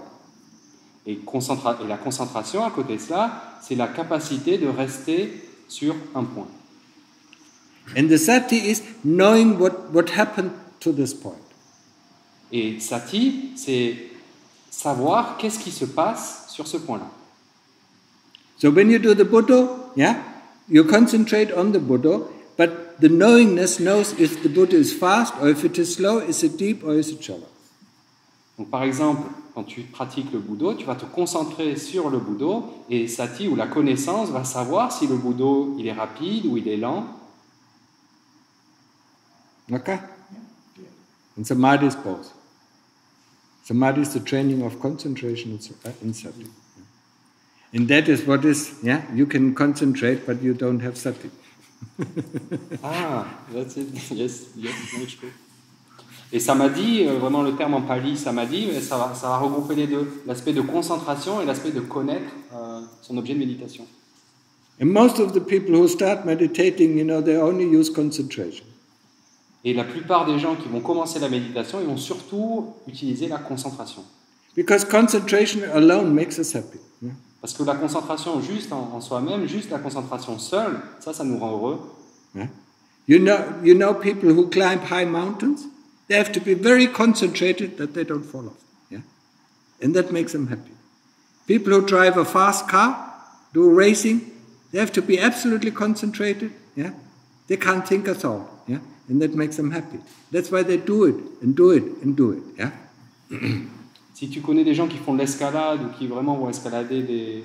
Et, concentra- et la concentration, à côté de cela, c'est la capacité de rester sur un point. And the sati is knowing what, what happened to this point. Et sati, c'est savoir qu'est-ce qui se passe sur ce point-là. So when you do the Buddha, yeah, you concentrate on the Buddha, but the knowingness knows if the Buddha is fast or if it is slow, is it deep or is it shallow. Donc, par exemple, quand tu pratiques le Bouddha, tu vas te concentrer sur le Bouddha et Sati ou la connaissance va savoir si le Bouddha il est rapide ou il est lent. Okay? And samadhi is both. Samadhi is the training of concentration in sa- in sati. And that is what is, yeah, you can concentrate, but you don't have sati. Ah, that's it. Yes, yes, that's true. Et samadhi, euh, vraiment le terme en pali, samadhi, euh, ça va, ça va regrouper les deux, l'aspect de concentration et l'aspect de connaître euh, son objet de méditation. And most of the people who start meditating, you know, they only use concentration. Et la plupart des gens qui vont commencer la méditation, ils vont surtout utiliser la concentration. Because concentration alone makes us happy. yeah. Parce que la concentration juste en, en soi-même, juste la concentration seule, ça, ça nous rend heureux. Yeah. You know, you know people who climb high mountains? They have to be very concentrated that they don't fall off. Yeah, and that makes them happy. People who drive a fast car, do racing, they have to be absolutely concentrated. Yeah, they can't think at all. Yeah, and that makes them happy. That's why they do it and do it and do it. Yeah? Si tu connais des gens qui font de l'escalade ou qui vraiment vont escalader des,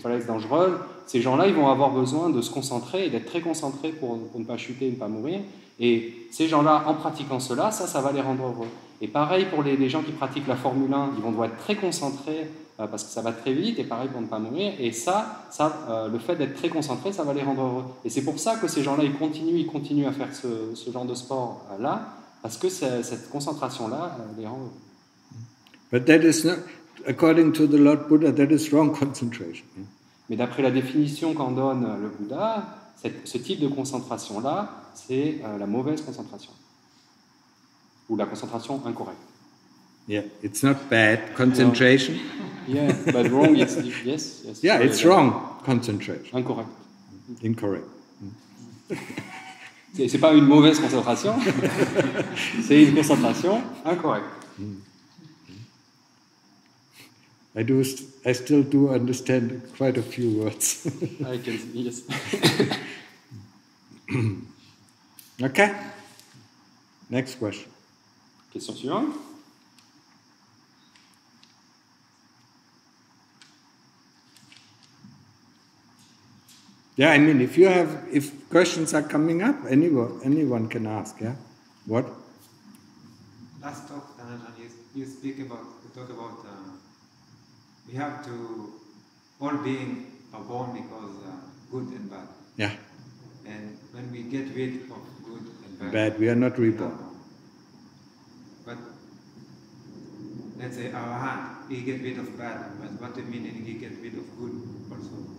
falaises dangereuses, ces gens-là, ils vont avoir besoin de se concentrer et d'être très concentrés pour, ne pas chuter et ne pas mourir. Et ces gens-là, en pratiquant cela, ça, ça va les rendre heureux. Et pareil pour les, les gens qui pratiquent la Formule 1, ils vont devoir être très concentrés parce que ça va très vite, et pareil pour ne pas mourir. Et ça, ça euh, le fait d'être très concentré, ça va les rendre heureux. Et c'est pour ça que ces gens-là, ils continuent, ils continuent à faire ce, ce genre de sport-là, parce que cette concentration-là euh, les rend heureux. But that is not, according to the Lord Buddha, that is wrong concentration. Mais d'après la définition qu'en donne le Bouddha, cette- ce type de concentration-là, c'est euh, la mauvaise concentration. Ou la concentration incorrecte. Yeah, it's not bad concentration. Yeah, but wrong, it's, yes, yes. Yeah, it's wrong concentration. Incorrect. Incorrect. C'est c'est pas une mauvaise concentration, c'est une concentration incorrecte. I do. I still do understand quite a few words. Ah, I can, yes. okay. Next question. Question suivante. Yeah, I mean, if you have, if questions are coming up, anyone, anyone can ask. Yeah. What? Last talk, Danajan, you, you speak about, you talk about uh, we have to, all being are born because uh, good and bad. Yeah. And when we get rid of good and bad, Bad. We are not reborn. But let's say our hand, he get rid of bad, but what do you mean he get rid of good also?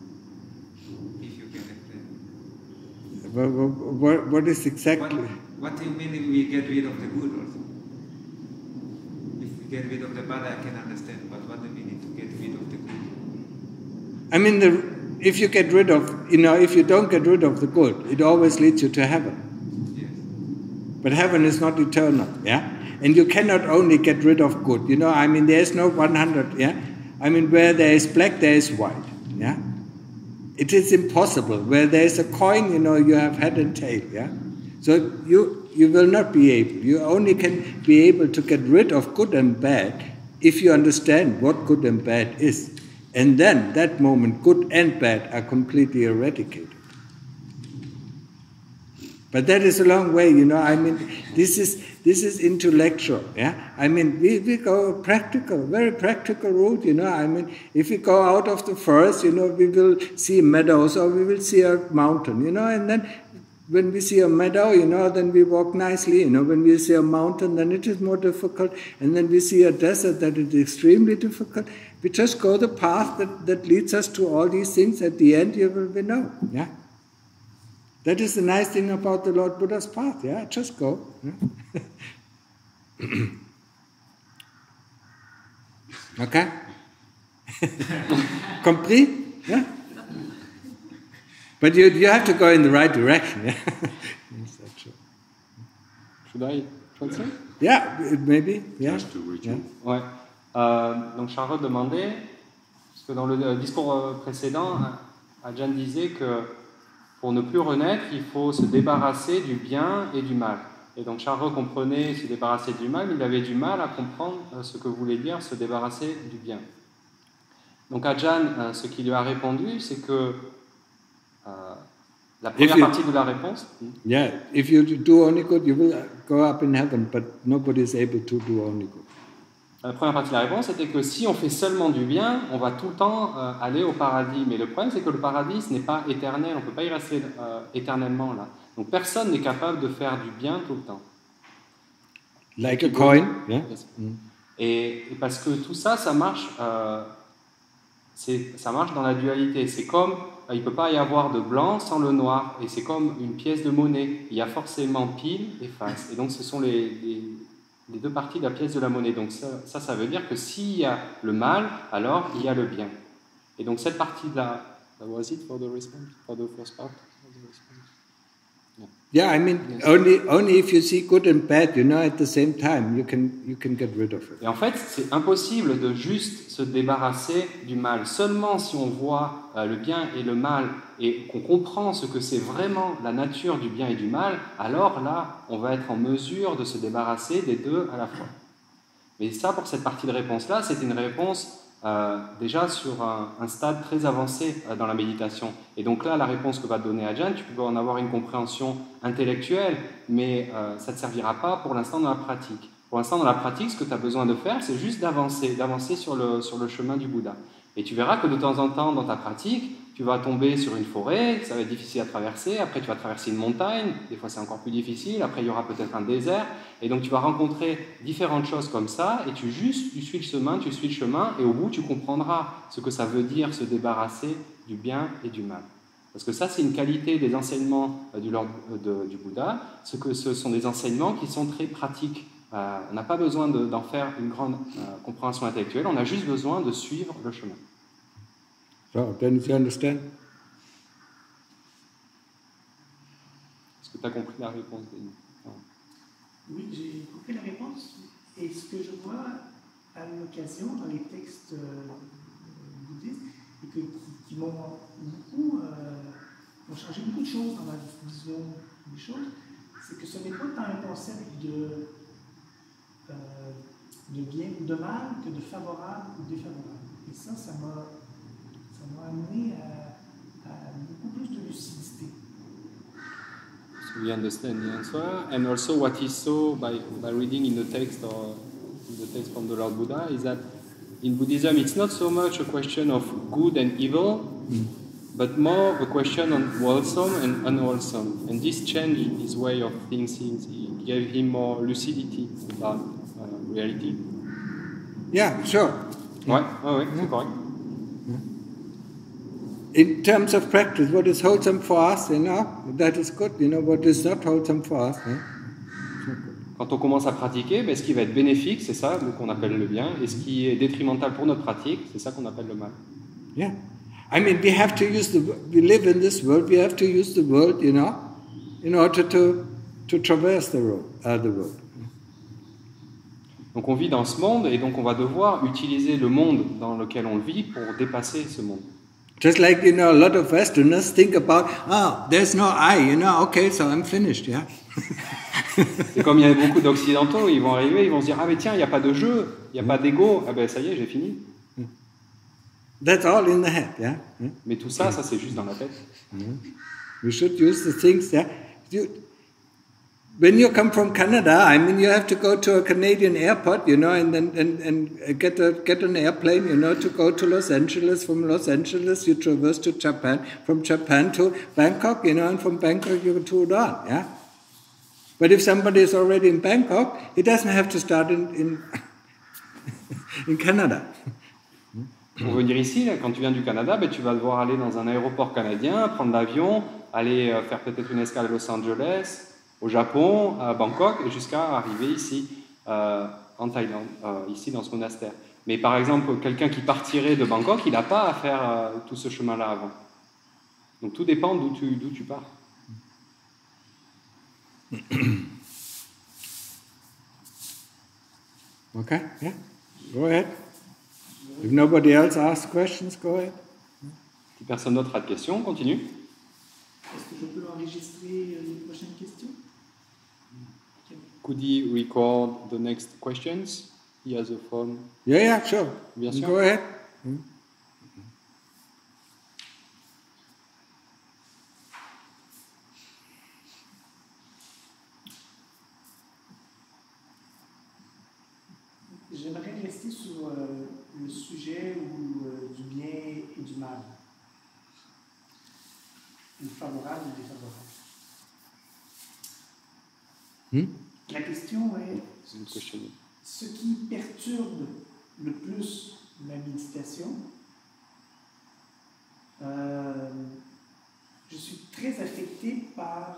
If you can explain. What, what, what is exactly? what do you mean if we get rid of the good also? If we get rid of the bad, I can understand, but what do you mean to get rid of the good? I mean, the, if you get rid of, you know, if you don't get rid of the good, it always leads you to heaven. Yes. But heaven is not eternal, yeah? And you cannot only get rid of good, you know, I mean, there is no 100, yeah? I mean, where there is black, there is white, yeah? It is impossible. Where there is a coin, you know, you have head and tail, yeah? So you, you will not be able, you only can be able to get rid of good and bad if you understand what good and bad is. And then, that moment, good and bad are completely eradicated. But that is a long way, you know. I mean, this is this is intellectual, yeah. I mean, we, we go practical, very practical route, you know. I mean, if we go out of the forest, you know, we will see meadows or we will see a mountain, you know, and then when we see a meadow, you know, then we walk nicely, you know. When we see a mountain, then it is more difficult, and then we see a desert that is extremely difficult. We just go the path that, that leads us to all these things. At the end, you will be know, yeah. That is the nice thing about the Lord Buddha's path, yeah? Just go. yeah? okay? Compris? Yeah? But you, you have to go in the right direction, yeah? Should I translate? yeah, maybe, yeah. Just to reach yeah. you. Ouais. Euh, donc Charlotte demandait, parce que dans le euh, discours euh, précédent, Ajahn disait que Pour ne plus renaître, il faut se débarrasser du bien et du mal. Et donc Charles comprenait se débarrasser du mal, mais il avait du mal à comprendre euh, ce que voulait dire se débarrasser du bien. Donc Ajahn, euh, ce qu'il lui a répondu, c'est que euh, la première you- partie de la réponse, Yeah, if you do only good, you will go up in heaven, but nobody is able to do only good. La première partie de la réponse était que si on fait seulement du bien, on va tout le temps euh, aller au paradis. Mais le problème, c'est que le paradis, ce n'est pas éternel. On ne peut pas y rester euh, éternellement là. Donc personne n'est capable de faire du bien tout le temps. Like a coin, yeah? Et, et parce que tout ça, ça marche, euh, ça marche dans la dualité. C'est comme, euh, il ne peut pas y avoir de blanc sans le noir. Et c'est comme une pièce de monnaie. Il y a forcément pile et face. Et donc ce sont les, les- les deux parties de la pièce de la monnaie. Donc ça, ça, veut dire que s'il y a le mal, alors il y a le bien. Et donc cette partie de la... Was it for the response? For the first part? Yeah, I mean, only only if you see good and bad, you know, at the same time, you can you can get rid of it. Et en fait, c'est impossible de juste se débarrasser du mal. Seulement si on voit euh, le bien et le mal et qu'on comprend ce que c'est vraiment la nature du bien et du mal, alors là, on va être en mesure de se débarrasser des deux à la fois. Mais ça, pour cette partie de réponse-là, c'est une réponse déjà sur un, stade très avancé euh, dans la méditation. Et donc là, la réponse que va donner Ajahn, tu peux en avoir une compréhension intellectuelle, mais euh, ça ne te servira pas pour l'instant dans la pratique. Pour l'instant, dans la pratique, ce que tu as besoin de faire, c'est juste d'avancer, d'avancer sur le, sur le chemin du Bouddha. Et tu verras que de temps en temps, dans ta pratique, tu vas tomber sur une forêt, ça va être difficile à traverser, après tu vas traverser une montagne, des fois c'est encore plus difficile, après il y aura peut-être un désert, et donc tu vas rencontrer différentes choses comme ça, et tu juste, tu suis le chemin, tu suis le chemin, et au bout tu comprendras ce que ça veut dire se débarrasser du bien et du mal. Parce que ça, c'est une qualité des enseignements euh, euh, du Bouddha, ce que ce sont des enseignements qui sont très pratiques. Euh, on n'a pas besoin de- d'en faire une grande compréhension intellectuelle, on a juste besoin de suivre le chemin. So then you understand? Est-ce que tu as compris la réponse Denis? Oui, j'ai compris la réponse. Et ce que je vois à l'occasion dans les textes euh, bouddhistes, et que, qui, qui m'ont beaucoup, euh, ont changé beaucoup de choses dans ma vision des choses, c'est que ce n'est pas tant un concept de, euh, de bien ou de mal que de favorable ou défavorable. Et ça, ça m'a ça m'a amené à, à beaucoup plus de lucidité. So we understand the answer, and also what he saw by, by reading in the text or in the text from the Lord Buddha is that in Buddhism it's not so much a question of good and evil, mm. but more a question on wholesome and unwholesome. And this changed his way of thinking. It gave him more lucidity about uh, reality. Yeah, sure. Ouais, ouais, ouais, c'est correct. In terms of practice, what is wholesome for us, you know, that is good. You know, what is not wholesome for us. Quand on commence à pratiquer, ben, ce qui va être bénéfique, c'est ça qu'on appelle le bien, et ce qui est détrimental pour notre pratique, c'est ça qu'on appelle le mal. Yeah. I mean, we have to use the, we live in this world, we have to use the world, you know, in order to, to traverse the road, uh, the world. Donc on vit dans ce monde et donc on va devoir utiliser le monde dans lequel on vit pour dépasser ce monde. Just like, you know, a lot of Westerners think about, oh, there's no I, you know, okay, so I'm finished, yeah. Et comme il y a beaucoup d'occidentaux, ils vont arriver, ils vont se dire ah mais tiens, il n'y a pas de jeu, il n'y a pas d'ego, ah ben ça y est, j'ai fini. That's all in the head, yeah. yeah? Mais tout ça, ça c'est juste dans la tête. We should use the things, yeah. You, when you come from Canada, I mean, you have to go to a Canadian airport, you know, and then and, and get a get an airplane, you know, to go to Los Angeles. From Los Angeles, you traverse to Japan. From Japan to Bangkok, you know, and from Bangkok you go to Udon, yeah. But if somebody is already in Bangkok, he doesn't have to start in in, in Canada. Pour venir ici, quand tu viens du Canada, ben, tu vas devoir aller dans un aéroport canadien, prendre l'avion, aller euh, faire peut-être une escale à Los Angeles, au Japon, à Bangkok, et jusqu'à arriver ici, euh, en Thaïlande, euh, ici dans ce monastère. Mais par exemple, quelqu'un qui partirait de Bangkok, il n'a pas à faire euh, tout ce chemin-là avant. Donc tout dépend d'où tu, d'où tu pars. Okay, yeah. Go ahead. If nobody else asks questions, go ahead. Si personne d'autre a de questions, on continue. Est-ce que je peux enregistrer Could he record the next questions? He has a phone. Yeah, yeah, sure. Bien sûr. Go ahead. J'aimerais rester sur euh, le sujet où, euh, du bien et du mal. Du favorable ou défavorable. Hmm? La question est ce qui perturbe le plus ma méditation. euh, je suis très affecté par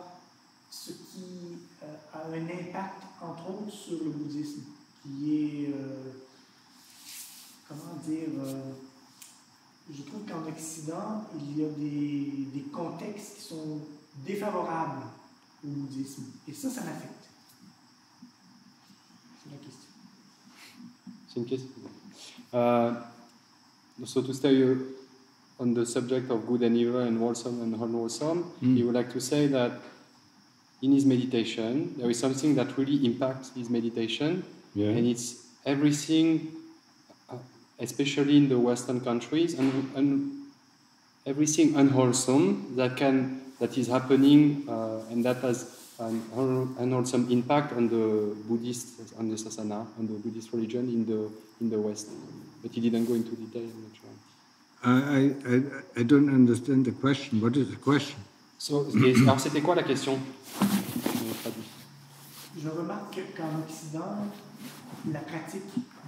ce qui euh, a un impact, entre autres, sur le bouddhisme, qui est, euh, comment dire, je trouve qu'en Occident, il y a des, des contextes qui sont défavorables au bouddhisme. Et ça, ça m'affecte. Une question. Uh, so to stay on the subject of good and evil and wholesome and unwholesome, Mm. he would like to say that in his meditation, there is something that really impacts his meditation, Yeah. and it's everything, uh, especially in the Western countries, and, and everything unwholesome that can that is happening, uh, and that has an un- unwholesome impact on the Buddhist, on the sasana, on the Buddhist religion in the in the West. But he didn't go into detail. I'm not sure. I, I, I, don't understand the question. What is the question? So, alors c'était quoi la question? Je remarque que- qu'en Occident, la pratique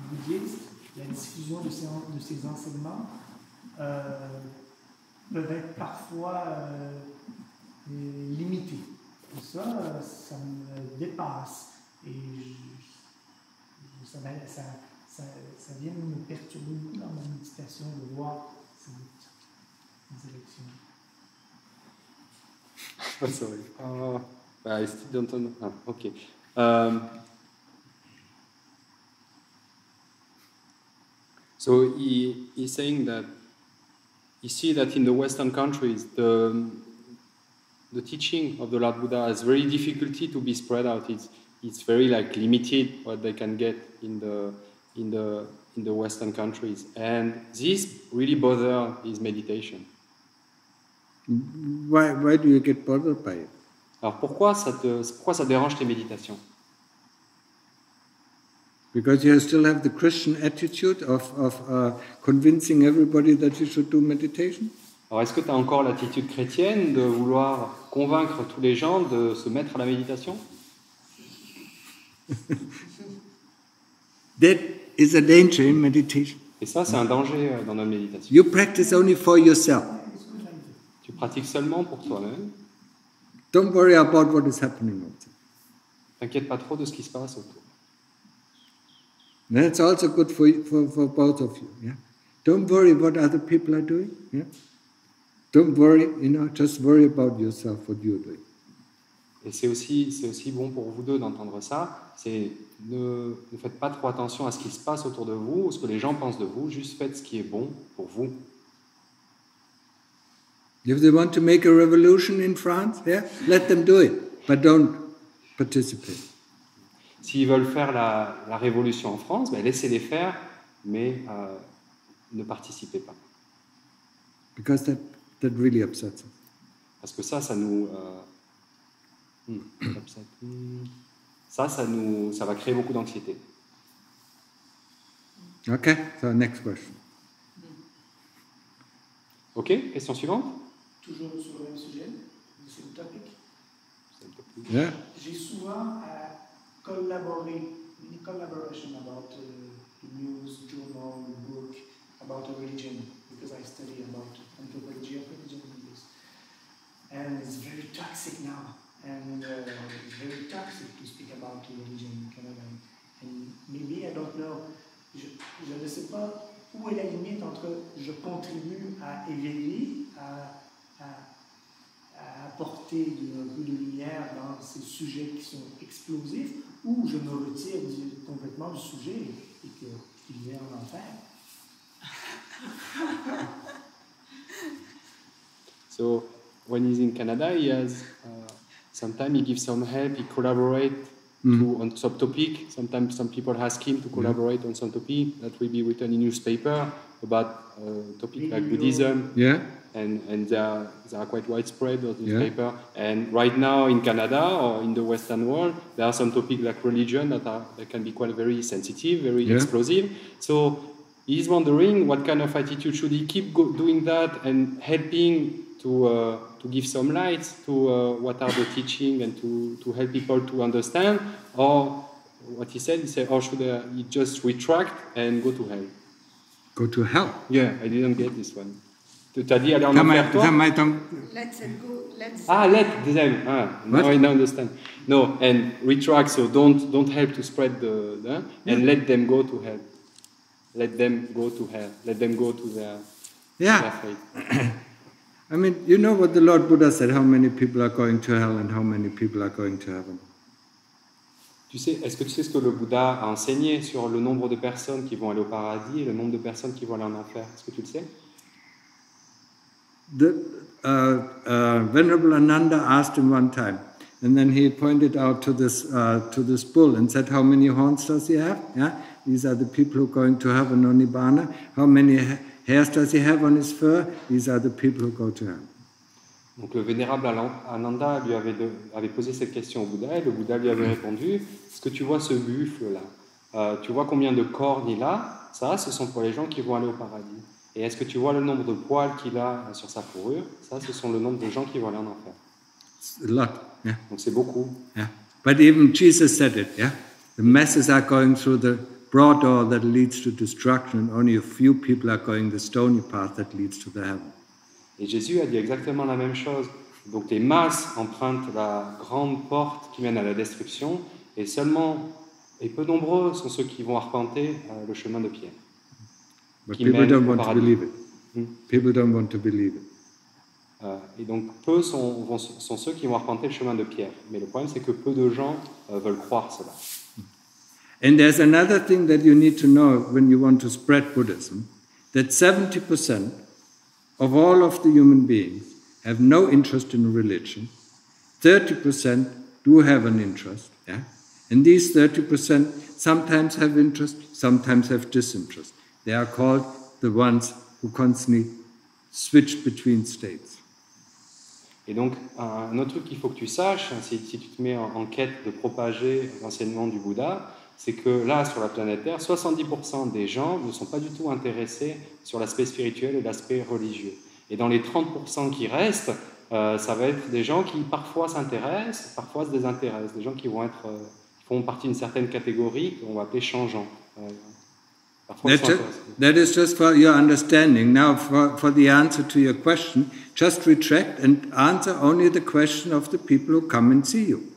bouddhiste, la diffusion de ces, de ces enseignements euh, peuvent être parfois euh, limitées. Et ça, euh, ça me dépasse. Et je- ça, ça, ça, ça vient me perturber beaucoup dans ma méditation de voir sorry. Uh, I still don't know. Ah, okay. Um, so he, he's saying that you see that in the Western countries, the, the teaching of the Lord Buddha has very difficulty to be spread out. It's, it's very like limited what they can get in the, in the, in the Western countries. And this really bothers his meditation. Why, why do you get bothered by it? Alors pourquoi ça, te, pourquoi ça dérange tes méditations Because you still have the Christian attitude of, of uh, convincing everybody that you should do meditation? Alors est-ce que tu as encore l'attitude chrétienne de vouloir convaincre tous les gens de se mettre à la méditation? That is a danger in meditation. Et ça, c'est un danger euh, dans notre méditation. You practice only for yourself. Tu pratiques seulement pour toi-même. Don't worry about what is happening. T'inquiète pas trop de ce qui se passe autour. That's also good for, you- for, for both of you. Yeah? Don't worry what other people are doing. Yeah? Don't worry, you know, just worry about yourself, what you're doing. Et c'est aussi, c'est aussi bon pour vous deux d'entendre ça. C'est ne, ne faites pas trop attention à ce qui se passe autour de vous, ou ce que les gens pensent de vous. Juste faites ce qui est bon pour vous. If they want to make a revolution in France, yeah, let them do it, but don't participate. S'ils veulent faire la, la révolution en France, ben laissez-les faire, mais euh, ne participez pas. Because that, that really upsets us. Parce que ça, ça nous. euh, hmm, hmm. ça, ça, nous, ça va créer beaucoup d'anxiété. Okay, so next question. Ok, question suivante Toujours sur le même sujet, c'est le topic. Yeah? J'ai souvent à collaborer, une collaboration about uh, the news, journal, book, about a religion, because I study about anthropology of religion and. And it's very toxic now. And uh, it's very toxic to speak about religion in Canada. And maybe, I don't know, je, ne sais pas où est la limite entre je contribue à éveiller, à, apporter un peu de lumière dans ces sujets qui sont explosifs, ou je me retire complètement du sujet et qu'il vient en enfer. So when he's in Canada, he has uh, sometimes he gives some help. He collaborate Mm. to, on some topic. Sometimes some people ask him to collaborate on some topic that will be written in newspaper about uh, topic like Buddhism, Yeah? and and they are, they are quite widespread those Yeah. newspaper. And right now in Canada or in the Western world, there are some topics like religion that are that can be quite very sensitive, very Yeah. explosive. So he's wondering what kind of attitude should he keep doing that and helping to uh, to give some light to uh, what are the teaching and to, to help people to understand or what he said he said or should I, he just retract and go to hell go to hell yeah I didn't get this one Let's go. Let's ah, let them. Ah, now I understand. No, and retract. So don't don't help to spread the, the and let them go to hell. Let them go to hell. Let them go to their, their Yeah. fate. I mean, you know what the Lord Buddha said, how many people are going to hell and how many people are going to heaven? Tu sais, est-ce que tu sais ce que le Bouddha a enseigné sur le nombre de personnes qui vont aller au paradis et le nombre de personnes qui vont aller en enfer? Est-ce que tu le sais? The, uh, uh, Venerable Ananda asked him one time, and then he pointed out to this, uh, to this bull and said, How many horns does he have? Yeah? These are the people who are going to heaven Nibbana. How many ha- hairs does he have on his fur? These are the people who go to heaven. Donc le vénérable Ananda lui avait, de- avait posé cette question au Bouddha et le Bouddha lui avait répondu Est-ce que tu vois ce buffle là Euh, Tu vois combien de cornes il a? Ça, ce sont pour les gens qui vont aller au paradis. Et est-ce que tu vois le nombre de poils qu'il a sur sa fourrure? Ça, ce sont le nombre de gens qui vont aller en enfer. A lot. Yeah? Donc c'est beaucoup. Yeah. But even Jesus said it, yeah? The masses are going through the broad door that leads to destruction, and only a few people are going the stony path that leads to the heaven. Et Jésus a dit exactement la même chose. Donc les masses empruntent la grande porte qui mène à la destruction, et seulement, et peu nombreux sont ceux qui vont arpenter euh, le chemin de pierre. But people don't want to believe it. Hmm. People don't want to believe it. Euh, et donc peu sont, vont- sont ceux qui vont arpenter le chemin de pierre. Mais le problème, c'est que peu de gens euh, veulent croire cela. And there's another thing that you need to know when you want to spread Buddhism that 70% of all of the human beings have no interest in religion, 30% do have an interest, yeah? And these 30% sometimes have interest, sometimes have disinterest. They are called the ones who constantly switch between states. Et donc, un autre truc qu'il faut que tu saches, si, si tu te mets en quête de propager l'enseignement du Bouddha, c'est que là, sur la planète Terre, 70% des gens ne sont pas du tout intéressés sur l'aspect spirituel et l'aspect religieux. Et dans les 30% qui restent, euh, ça va être des gens qui parfois s'intéressent, parfois se désintéressent, des gens qui vont être, euh, font partie d'une certaine catégorie qu'on va appeler changeants. Euh, intéressés. that is just for your understanding. Now, for, for the answer to your question, just retract and answer only the question of the people who come and see you.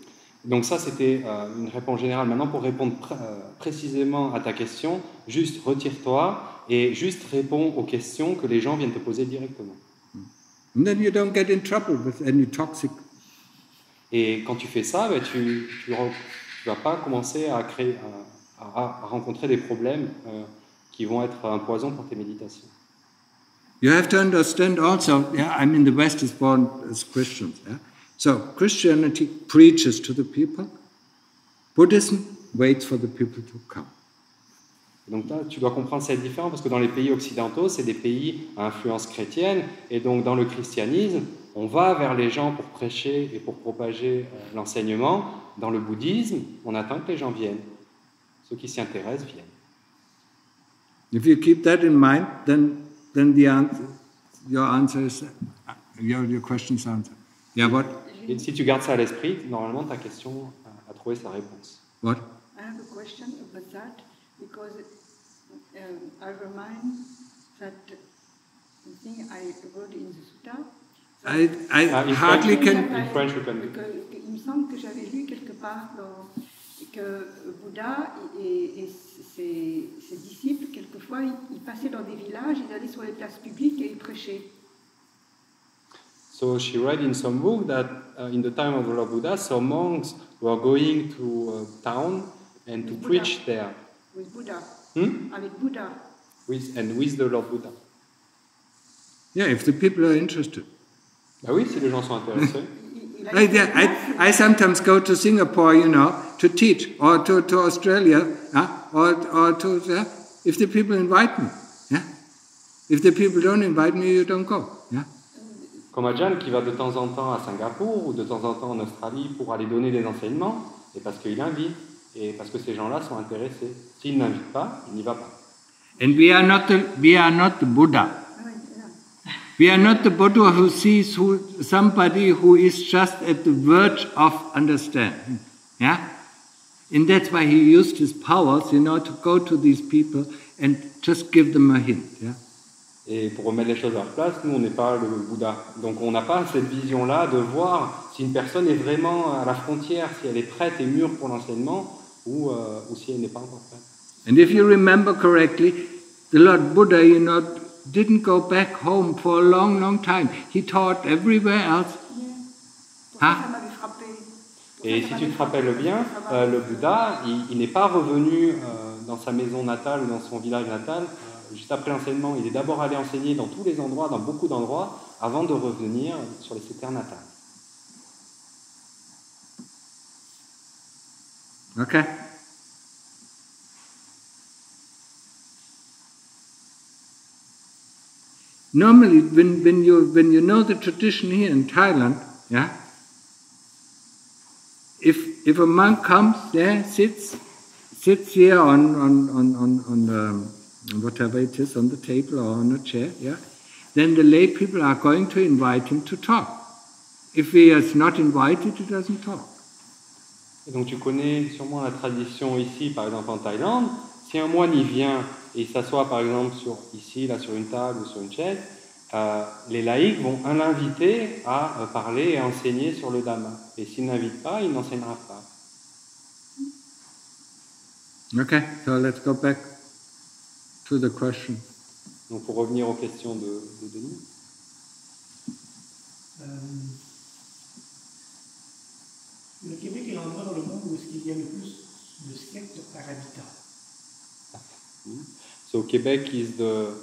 Donc ça, c'était euh, une réponse générale. Maintenant, pour répondre pr- euh, précisément à ta question, juste retire-toi et juste réponds aux questions que les gens viennent te poser directement. And then you don't get in trouble with any toxic. Et quand tu fais ça, ben, tu tu vas pas commencer à créer, à, à- à rencontrer des problèmes euh, qui vont être un poison pour tes méditations. You have to understand also, yeah, I mean, the West is born as Christians, yeah? So Christianity preaches to the people, Buddhism waits for the people to come. Donc là, tu dois comprendre cette différence parce que dans les pays occidentaux, c'est des pays à influence chrétienne, et donc dans le christianisme, on va vers les gens pour prêcher et pour propager euh, l'enseignement. Dans le bouddhisme, on attend que les gens viennent. Ceux qui s'y intéressent viennent. If you keep that in mind, then, then the answer, your answer is, uh, your, your question is answered. Yeah, what? Et si tu gardes ça à l'esprit, normalement ta question a, a trouvé sa réponse. What? I have a question about that because um, I remind that the thing I wrote in the sutta. I, I Ah, hardly can. In French we can- que- que- il me semble que j'avais lu quelque part dans- que Bouddha et, et ses, ses disciples, quelquefois, ils, ils passaient dans des villages, ils allaient sur les places publiques et ils prêchaient. So she read in some book that uh, in the time of Lord Buddha, some monks were going to a town and to Buddha. preach there. With Buddha. Hmm? avec Bouddha. With, and with the Lord Buddha. Yeah, if the people are interested. Bah oui, si les gens sont intéressés. Il- il Like that, I, I sometimes go to Singapore, you know, to teach, or to, to Australia, huh? or, or to, yeah? if the people invite me. Yeah? If the people don't invite me, you don't go. Comme Ajahn qui va de temps en temps à Singapour ou de temps en temps en Australie pour aller donner des enseignements, et parce qu'il invite, et parce que ces gens-là sont intéressés. S'il n'invite pas, il n'y va pas. And we are not we are not Buddha. We are not the Buddha who sees who, somebody who is just at the verge of understanding. Yeah? And that's why he used his powers, you know, to go to these people and just give them a hint. Yeah? Et pour remettre les choses à leur place, nous, on n'est pas le Bouddha. Donc on n'a pas cette vision-là de voir si une personne est vraiment à la frontière, si elle est prête et mûre pour l'enseignement, ou, euh, ou si elle n'est pas encore prête. And if you remember correctly, the Lord Buddha, you know, didn't go back home for a long, long time. He taught everywhere else. Frappé? Et si tu te rappelles bien, euh, le Bouddha, il, il n'est pas revenu euh, dans sa maison natale ou dans son village natal euh, juste après l'enseignement. Il est d'abord allé enseigner dans tous les endroits, dans beaucoup d'endroits, avant de revenir sur les terres natales. Okay? Normally, when, when, you, when you know the tradition here in Thailand, yeah, if, if a monk comes there, sits, sits here on, on, on, on the, whatever it is, on the table or on a chair, yeah, then the lay people are going to invite him to talk. If he is not invited, he doesn't talk. Et donc tu connais sûrement la tradition ici, par exemple en Thaïlande. Si un moine y vient et s'assoit par exemple sur, ici, là sur une table ou sur une chaise, euh, les laïcs vont l'inviter à euh, parler et à enseigner sur le Dhamma. Et s'il n'invite pas, il n'enseignera pas. Okay, so let's go back to the question. Donc pour revenir aux questions de, de Denis. Euh, le Québec est l'endroit dans le monde où est-ce qu'il y a le plus de sectes par habitant. So Quebec is the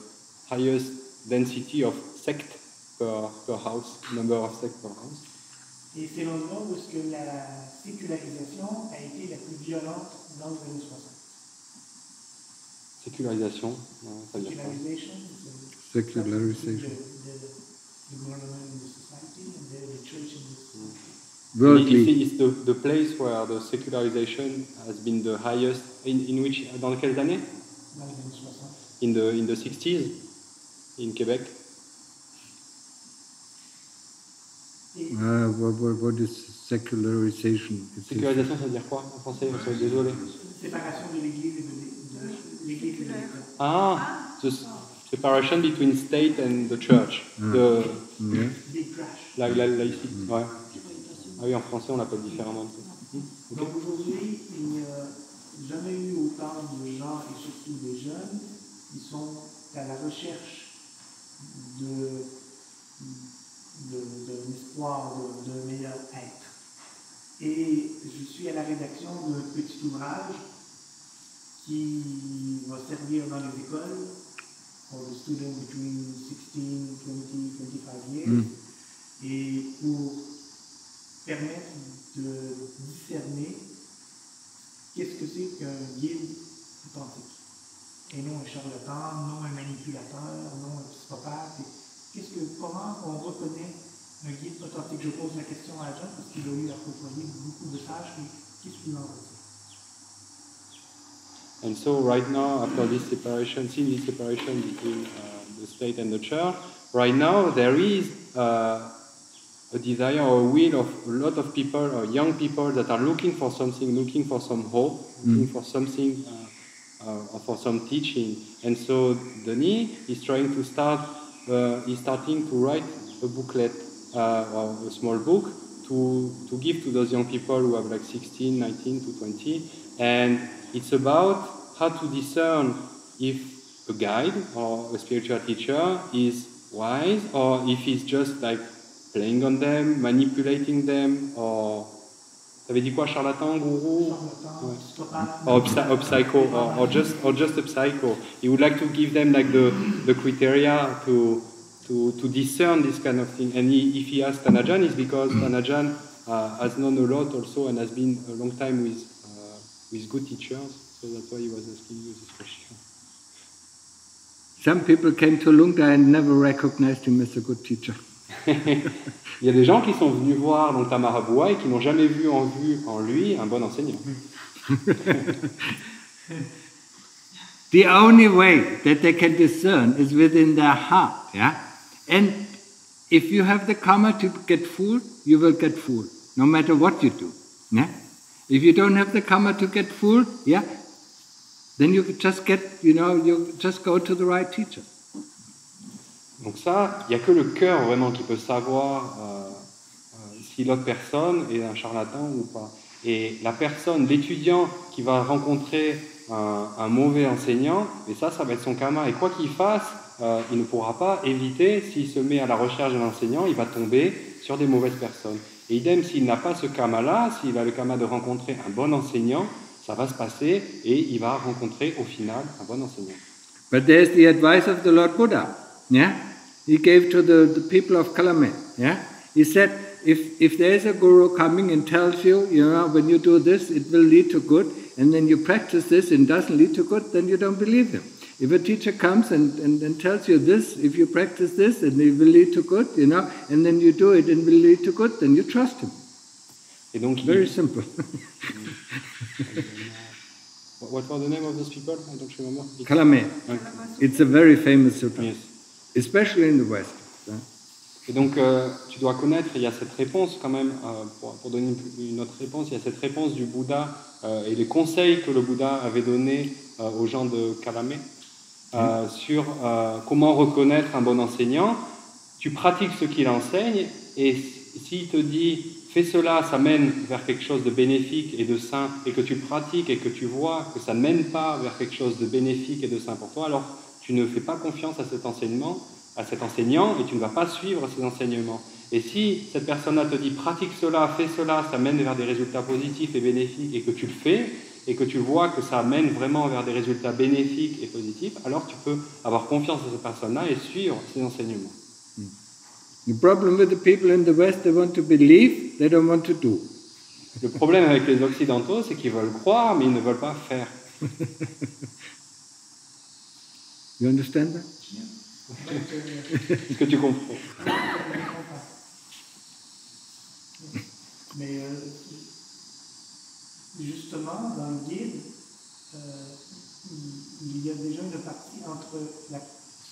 highest density of sect per, per house, number of sect per house. Et c'est l'endroit où est-ce que la sécularisation a été la plus violente dans les années 60. Sécularisation, euh, ça veut dire quoi Secularization, Secularization. The, the, the government in the society and the, the church in the society. Worldly. It's the, the place where the secularization has been the highest, in, in which, dans quelles années? Dans les années 60. in the, in the 60s, in Quebec. Uh, what, what, what is secularization? It is- Sécularisation, ça veut dire quoi en français? Je suis désolé. séparation de l'Église et de, l'É- de l'Église. Ah, the separation between state and the church. Mm. The. Big crash. la, la, laïcité, ouais. Ah oui, en français, on l'appelle différemment. Hmm. Donc aujourd'hui, il n'y a jamais eu autant de gens, et surtout des jeunes, qui sont à la recherche de, de, d'un espoir de, d'un meilleur être. Et je suis à la rédaction d'un petit ouvrage qui va servir dans les écoles pour les students between 16, 20, 25 years. Mm. Et pour permettre de discerner qu'est-ce que c'est qu'un guide authentique. Et non un charlatan, non un manipulateur, non un psychopathe. Qu'est-ce que, comment on reconnaît un guide authentique? Je pose la question à John parce qu'il a eu à côtoyer beaucoup de sages, mais qu'est-ce qu'il en retient And so right now, after this separation, seeing this separation between uh, the state and the church, right now there is uh, a desire or a will of a lot of people, or young people that are looking for something, looking for some hope, looking for something, uh, uh, or for some teaching. And so Denis is trying to start, uh, he's starting to write a booklet uh, or a small book to, to give to those young people who have like 16, 19 to 20. And it's about how to discern if a guide or a spiritual teacher is wise or if he's just like playing on them, manipulating them, or. T'avais dit quoi, charlatan, gourou? Charlatan, Ouais. or, or psycho or, or just or just a psycho he would like to give them like the the criteria to to, to discern this kind of thing. And he, if he asked Tanajan, it's because Tanajan uh, has known a lot also and has been a long time with, with good teachers. So that's why he was asking you this question. Some people came to Lungta and never recognized him as a good teacher. Il y a des gens qui sont venus voir donc Tamarabua et qui n'ont jamais vu en vue en lui un bon enseignant. The only way that they can discern is within their heart, yeah? And if you have the karma to get fooled, you will get fooled, no matter what you do. Yeah? If you don't have the karma to get fooled, yeah, then you just get, you know, you just go to the right teacher. Donc ça, il n'y a que le cœur vraiment qui peut savoir euh, euh, si l'autre personne est un charlatan ou pas. Et la personne, l'étudiant qui va rencontrer un, un mauvais enseignant, et ça, ça va être son karma. Et quoi qu'il fasse, euh, il ne pourra pas éviter, s'il se met à la recherche d'un enseignant, il va tomber sur des mauvaises personnes. Et idem, s'il n'a pas ce karma-là, s'il a le karma de rencontrer un bon enseignant, ça va se passer et il va rencontrer au final un bon enseignant. But there's the advice of the Lord Buddha. Yeah? He gave to the, the people of Kalame. Yeah? He said, if, if there's a guru coming and tells you, you know, when you do this, it will lead to good, and then you practice this and it doesn't lead to good, then you don't believe him. If a teacher comes and, and, and tells you this, if you practice this and it will lead to good, you know, and then you do it and it will lead to good, then you trust him. Et donc, Very il- simple. What was the name of those people? I don't remember. Kalame. Ouais. It's a very famous sutra, Yes. especially in the West. Et donc, euh, tu dois connaître, il y a cette réponse quand même, euh, pour, pour donner une, autre réponse, il y a cette réponse du Bouddha euh, et les conseils que le Bouddha avait donnés euh, aux gens de Kalame euh, sur euh, comment reconnaître un bon enseignant. Tu pratiques ce qu'il enseigne et s'il te dit fais cela, ça mène vers quelque chose de bénéfique et de sain, et que tu pratiques et que tu vois que ça ne mène pas vers quelque chose de bénéfique et de sain pour toi, alors tu ne fais pas confiance à cet enseignement, à cet enseignant, et tu ne vas pas suivre ses enseignements. Et si cette personne-là te dit pratique cela, fais cela, ça mène vers des résultats positifs et bénéfiques, et que tu le fais, et que tu vois que ça mène vraiment vers des résultats bénéfiques et positifs, alors tu peux avoir confiance en cette personne-là et suivre ses enseignements. The problem with the people in the West, they want to believe, they don't want to do. Le problème avec les Occidentaux, c'est qu'ils veulent croire, mais ils ne veulent pas faire. You understand that? Est-ce que tu comprends? Mais euh, justement, dans le guide, euh, il y a déjà une partie entre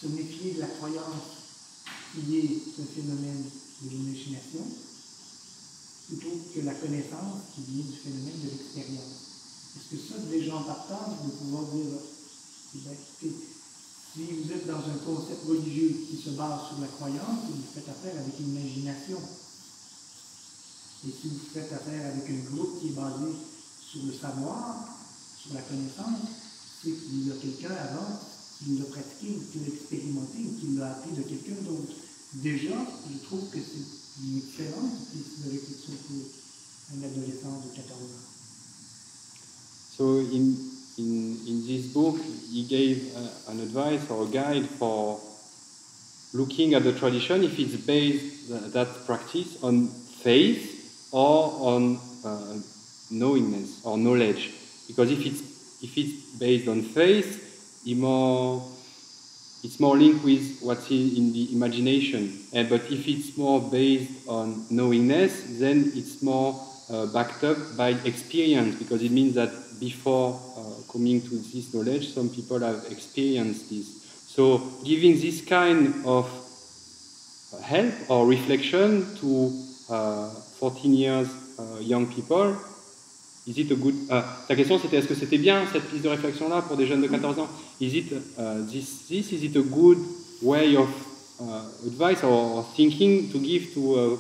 se méfier de la croyance qui est un phénomène de l'imagination, plutôt que la connaissance qui vient du phénomène de l'expérience. Est-ce que ça, déjà en partant, de pouvoir dire, eh ben, écoutez, si vous êtes dans un concept religieux qui se base sur la croyance, vous faites affaire avec l'imagination. Et si vous faites affaire avec un groupe qui est basé sur le savoir, sur la connaissance, c'est qu'il y a quelqu'un avant qui l'a pratiqué, qui l'a expérimenté, qui l'a appris de quelqu'un d'autre. Déjà, je trouve que c'est une excellente piste de réflexion pour un adolescent de 14 ans. So in, in, in this book, he gave uh, an advice or a guide for looking at the tradition if it's based, th- that practice, on faith or on uh, knowingness or knowledge. Because if it's, if it's based on faith, it more, it's more linked with what's in, in the imagination. And, but if it's more based on knowingness, then it's more uh, backed up by experience because it means that before uh, coming to this knowledge, some people have experienced this. So giving this kind of help or reflection to uh, 14 years uh, young people, is it a good... ah, ta question c'était est-ce que c'était bien cette piste de réflexion là pour des jeunes de 14 ans? Is it uh, this, this is it a good way of uh, advice or, thinking to give to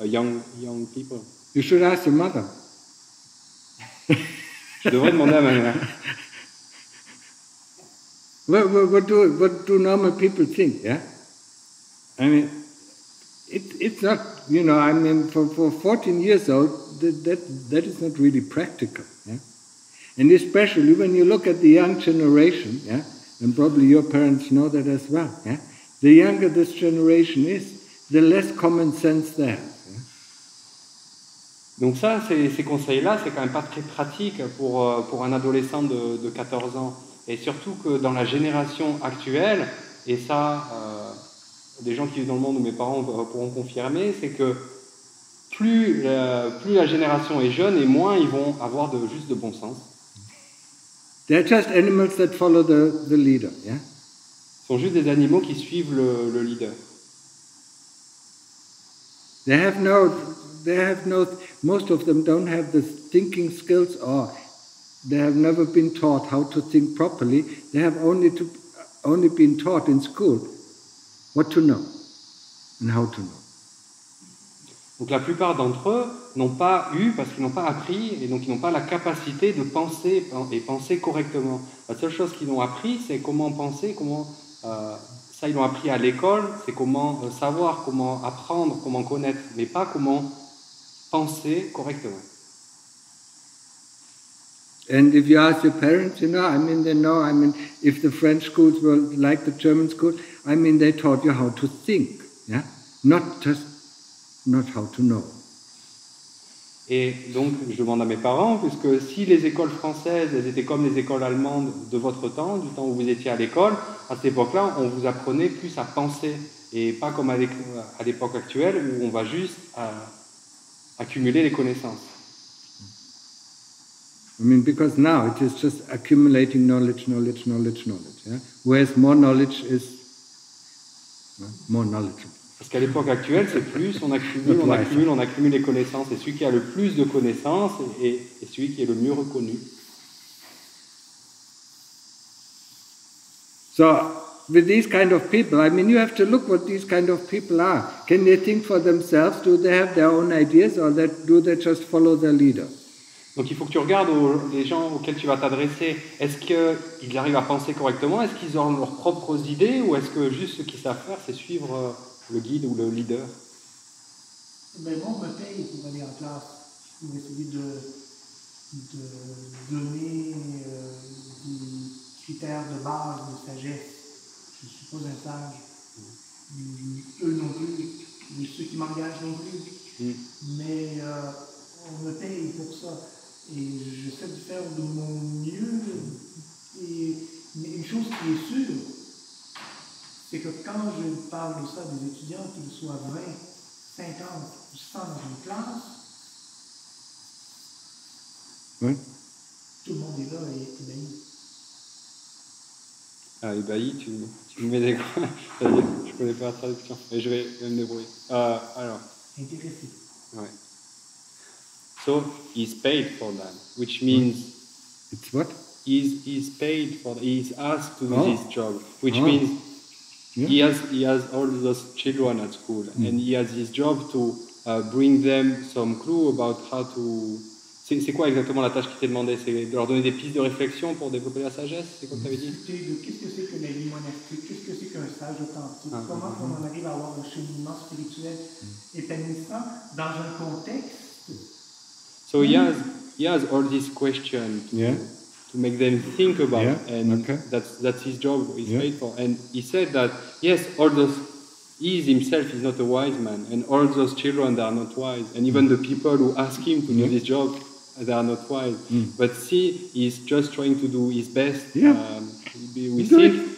uh, young young people? You should ask your mother. Je devrais demander à ma mère. What, what, what, do, what do normal people think, yeah? I mean, it, it's not, you know, I mean, for, for 14 years old, that, that, that is not really practical, yeah? And especially when you look at the young generation, yeah, and probably your parents know that as well, yeah? the younger this generation is, the less common sense they have. Donc ça, ces, ces conseils-là, c'est quand même pas très pratique pour, euh, pour un adolescent de, de 14 ans. Et surtout que dans la génération actuelle, et ça, euh, des gens qui vivent dans le monde où mes parents pourront confirmer, c'est que plus la, plus la génération est jeune et moins ils vont avoir de, juste de bon sens. They're just animals that follow the, the leader. Yeah? Ce sont juste des animaux qui suivent le, le leader. They have no, they have no, most of them don't have the thinking skills or they have never been taught how to think properly. They have only, to, only been taught in school what to know and how to know. Donc la plupart d'entre eux n'ont pas eu, parce qu'ils n'ont pas appris, et donc ils n'ont pas la capacité de penser et penser correctement. La seule chose qu'ils ont appris, c'est comment penser, comment... Euh, ça, ils l'ont appris à l'école, c'est comment euh, savoir, comment apprendre, comment connaître, mais pas comment penser correctement. And if you ask your parents, you know, I mean, they know, I mean, if the French schools were like the German school, I mean, they taught you how to think, yeah? Not just, not how to know. Et donc, je demande à mes parents, puisque si les écoles françaises, elles étaient comme les écoles allemandes de votre temps, du temps où vous étiez à l'école, à cette époque-là, on vous apprenait plus à penser, et pas comme à l'époque actuelle, où on va juste à accumuler les connaissances. I mean, because now it is just accumulating knowledge, knowledge, knowledge, knowledge. Yeah? Whereas more knowledge is more knowledgeable. Parce qu'à l'époque actuelle, c'est plus, on accumule, on accumule, on accumule les connaissances. Et celui qui a le plus de connaissances est, est celui qui est le mieux reconnu. So, with these kind of people, I mean, you have to look what these kind of people are. Can they think for themselves? Do they have their own ideas, or that, do they just follow their leader? Donc il faut que tu regardes aux, les gens auxquels tu vas t'adresser. Est-ce qu'ils arrivent à penser correctement? Est-ce qu'ils ont leurs propres idées? Ou est-ce que juste ce qu'ils savent faire, c'est suivre le guide ou le leader ben Moi, on me paye pour aller en classe, pour essayer de, de donner euh, des critères de base de sagesse. Je ne suis pas un sage. Mm. Eux non plus, ceux qui m'engagent non plus. Mm. Mais euh, on me paye pour ça. Et j'essaie de faire de mon mieux. Et, mais une chose qui est sûre, c'est que quand je parle de ça des étudiants, qu'ils soient 20, 50 ou 100 dans une classe, oui. tout le monde est là et est ébahi. Ah, ébahi, tu, tu me mets des grands. je ne connais pas la traduction, mais je vais me débrouiller. Euh, alors. Intéressé. Ouais. So he's paid for that, which means. It's what? He's, he's paid for, he's asked to do Oh. this job, which Oh. means Yeah. he has he has all those children at school, Mm. and he has his job to uh, bring them some clue about how to. C'est quoi exactement la tâche qui t'est demandée C'est de leur donner des pistes de réflexion pour développer la sagesse C'est quoi que tu avais dit qu'est-ce que c'est que la vie monastique, qu'est-ce que c'est qu'un stage authentique, Ah, comment ah, on en arrive à avoir un cheminement spirituel épanouissant dans un contexte? So he has he has all these questions Yeah. To make them think about, Yeah, and okay. that's that's his job. He's Yeah. paid for, and he said that yes, all those he himself is not a wise man, and all those children they are not wise, and even the people who ask him to Yeah. do this job they are not wise. Mm. But see, he's just trying to do his best. Yeah. Um, we Do think it.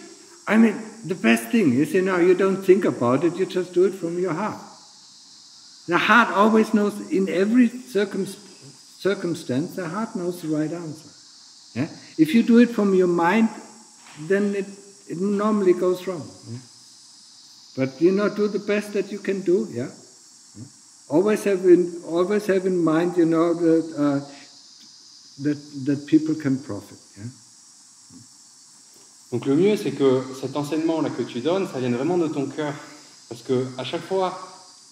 I mean, the best thing is, you know, you don't think about it, you just do it from your heart. The heart always knows, in every circum- circumstance, the heart knows the right answer. Yeah? If you do it from your mind, then it, it normally goes wrong. yeah? But you know, do the best that you can do. Yeah? Yeah? Always have in always have in mind, you know, that uh, that that people can profit. Yeah? Donc le mieux, c'est que cet enseignement-là que tu donnes, ça vienne vraiment de ton cœur. Parce que à chaque fois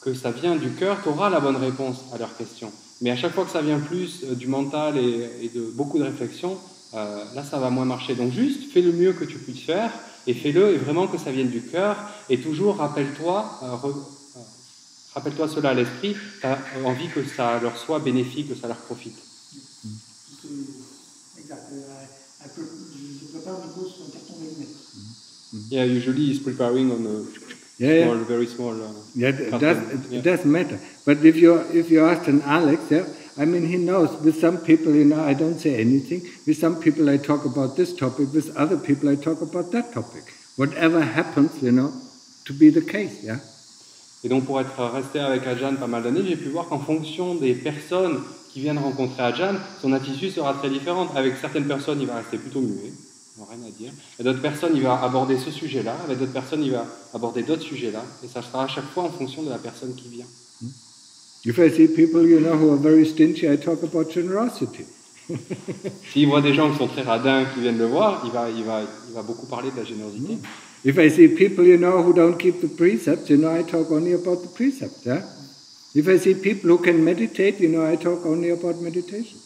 que ça vient du cœur, tu auras la bonne réponse à leurs questions. Mais à chaque fois que ça vient plus euh, du mental et, et de beaucoup de réflexion, euh, là, ça va moins marcher. Donc juste, fais le mieux que tu puisses faire et fais-le et vraiment que ça vienne du cœur. Et toujours, rappelle-toi, euh, euh, rappelle-toi cela à l'esprit, tu as envie que ça leur soit bénéfique, que ça leur profite. D'allumettes. Yeah, usually he's preparing on a Yeah, yeah. small, very small. Uh, Yeah, it, cartoon. does, it, Yeah. it doesn't matter. But if you if you ask an Alex, yeah, I mean he knows. With some people, you know, I don't say anything. With some people, I talk about this topic. With other people, I talk about that topic. Whatever happens, you know, to be the case. Yeah? Et donc pour être resté avec Ajahn pas mal d'années, j'ai pu voir qu'en fonction des personnes qui viennent rencontrer Ajahn, son attitude sera très différente. Avec certaines personnes, il va rester plutôt muet, rien à dire. Avec d'autres personnes, il va aborder ce sujet-là. Avec d'autres personnes, il va aborder d'autres sujets-là. Et ça sera à chaque fois en fonction de la personne qui vient. If I see people, you know, who are very stingy, I talk about generosity. S'il voit des gens qui sont très radins qui viennent le voir, il va, il va, il va beaucoup parler de la générosité. If I see people, you know, who don't keep the precepts, you know, I talk only about the precepts. Yeah. If I see people who can meditate, you know, I talk only about meditation.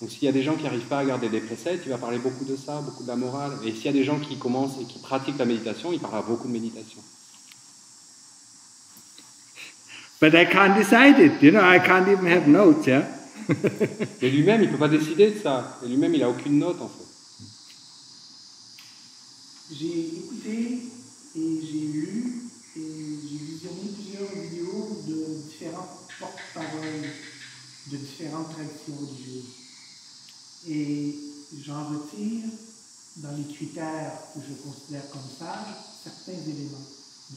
Donc s'il y a des gens qui n'arrivent pas à garder des préceptes, il va parler beaucoup de ça, beaucoup de la morale. Et s'il y a des gens qui commencent et qui pratiquent la méditation, il parlera beaucoup de méditation. But I can't decide it. You know, I can't even have notes. Yeah. Mais lui-même, il ne peut pas décider de ça. Et lui-même, il n'a aucune note en fait. J'ai écouté et j'ai lu et j'ai visionné plusieurs vidéos de différents porte-paroles de différentes traditions religieuses. Et j'en retire, dans les critères que je considère comme sages, certains éléments.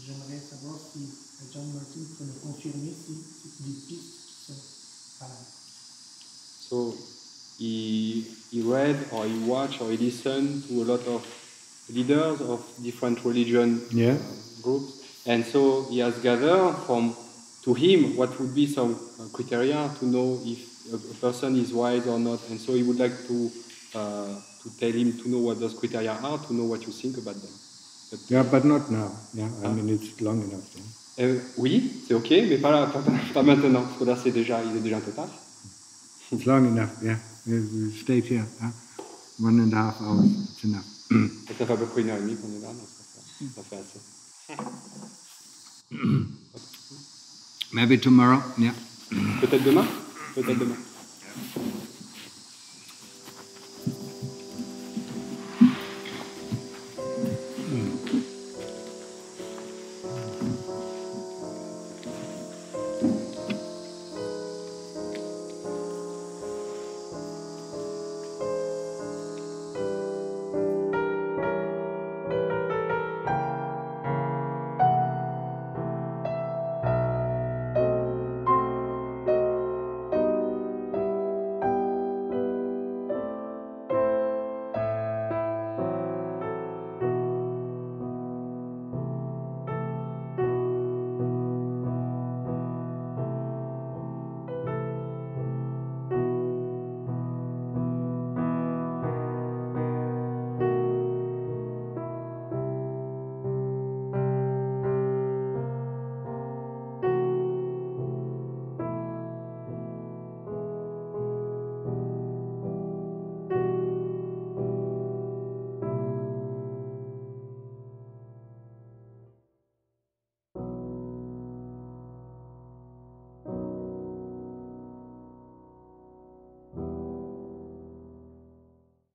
J'aimerais savoir si John Martin peut me confirmer si c'est des pistes qui sont valables. So he, he read or he watched or he listened to a lot of leaders of different religion Yeah. groups. And so he has gathered from to him what would be some uh, criteria to know if a, a person is wise or not. And so he would like to uh, to tell him to know what those criteria are, to know what you think about them. But, Yeah, but not now. Yeah, I Ah. mean it's long enough. yeah. Euh, oui, c'est ok, mais pas, là- pas, pas maintenant, parce que là c'est déjà, il est déjà un peu tard. It's long enough. Yeah, we we stayed here. huh? One and a half hours. It's enough. Ça fait à peu près une heure et demie qu'on est là, donc ça fait, ça fait assez. Maybe tomorrow. Yeah. Peut-être demain Peut-être demain.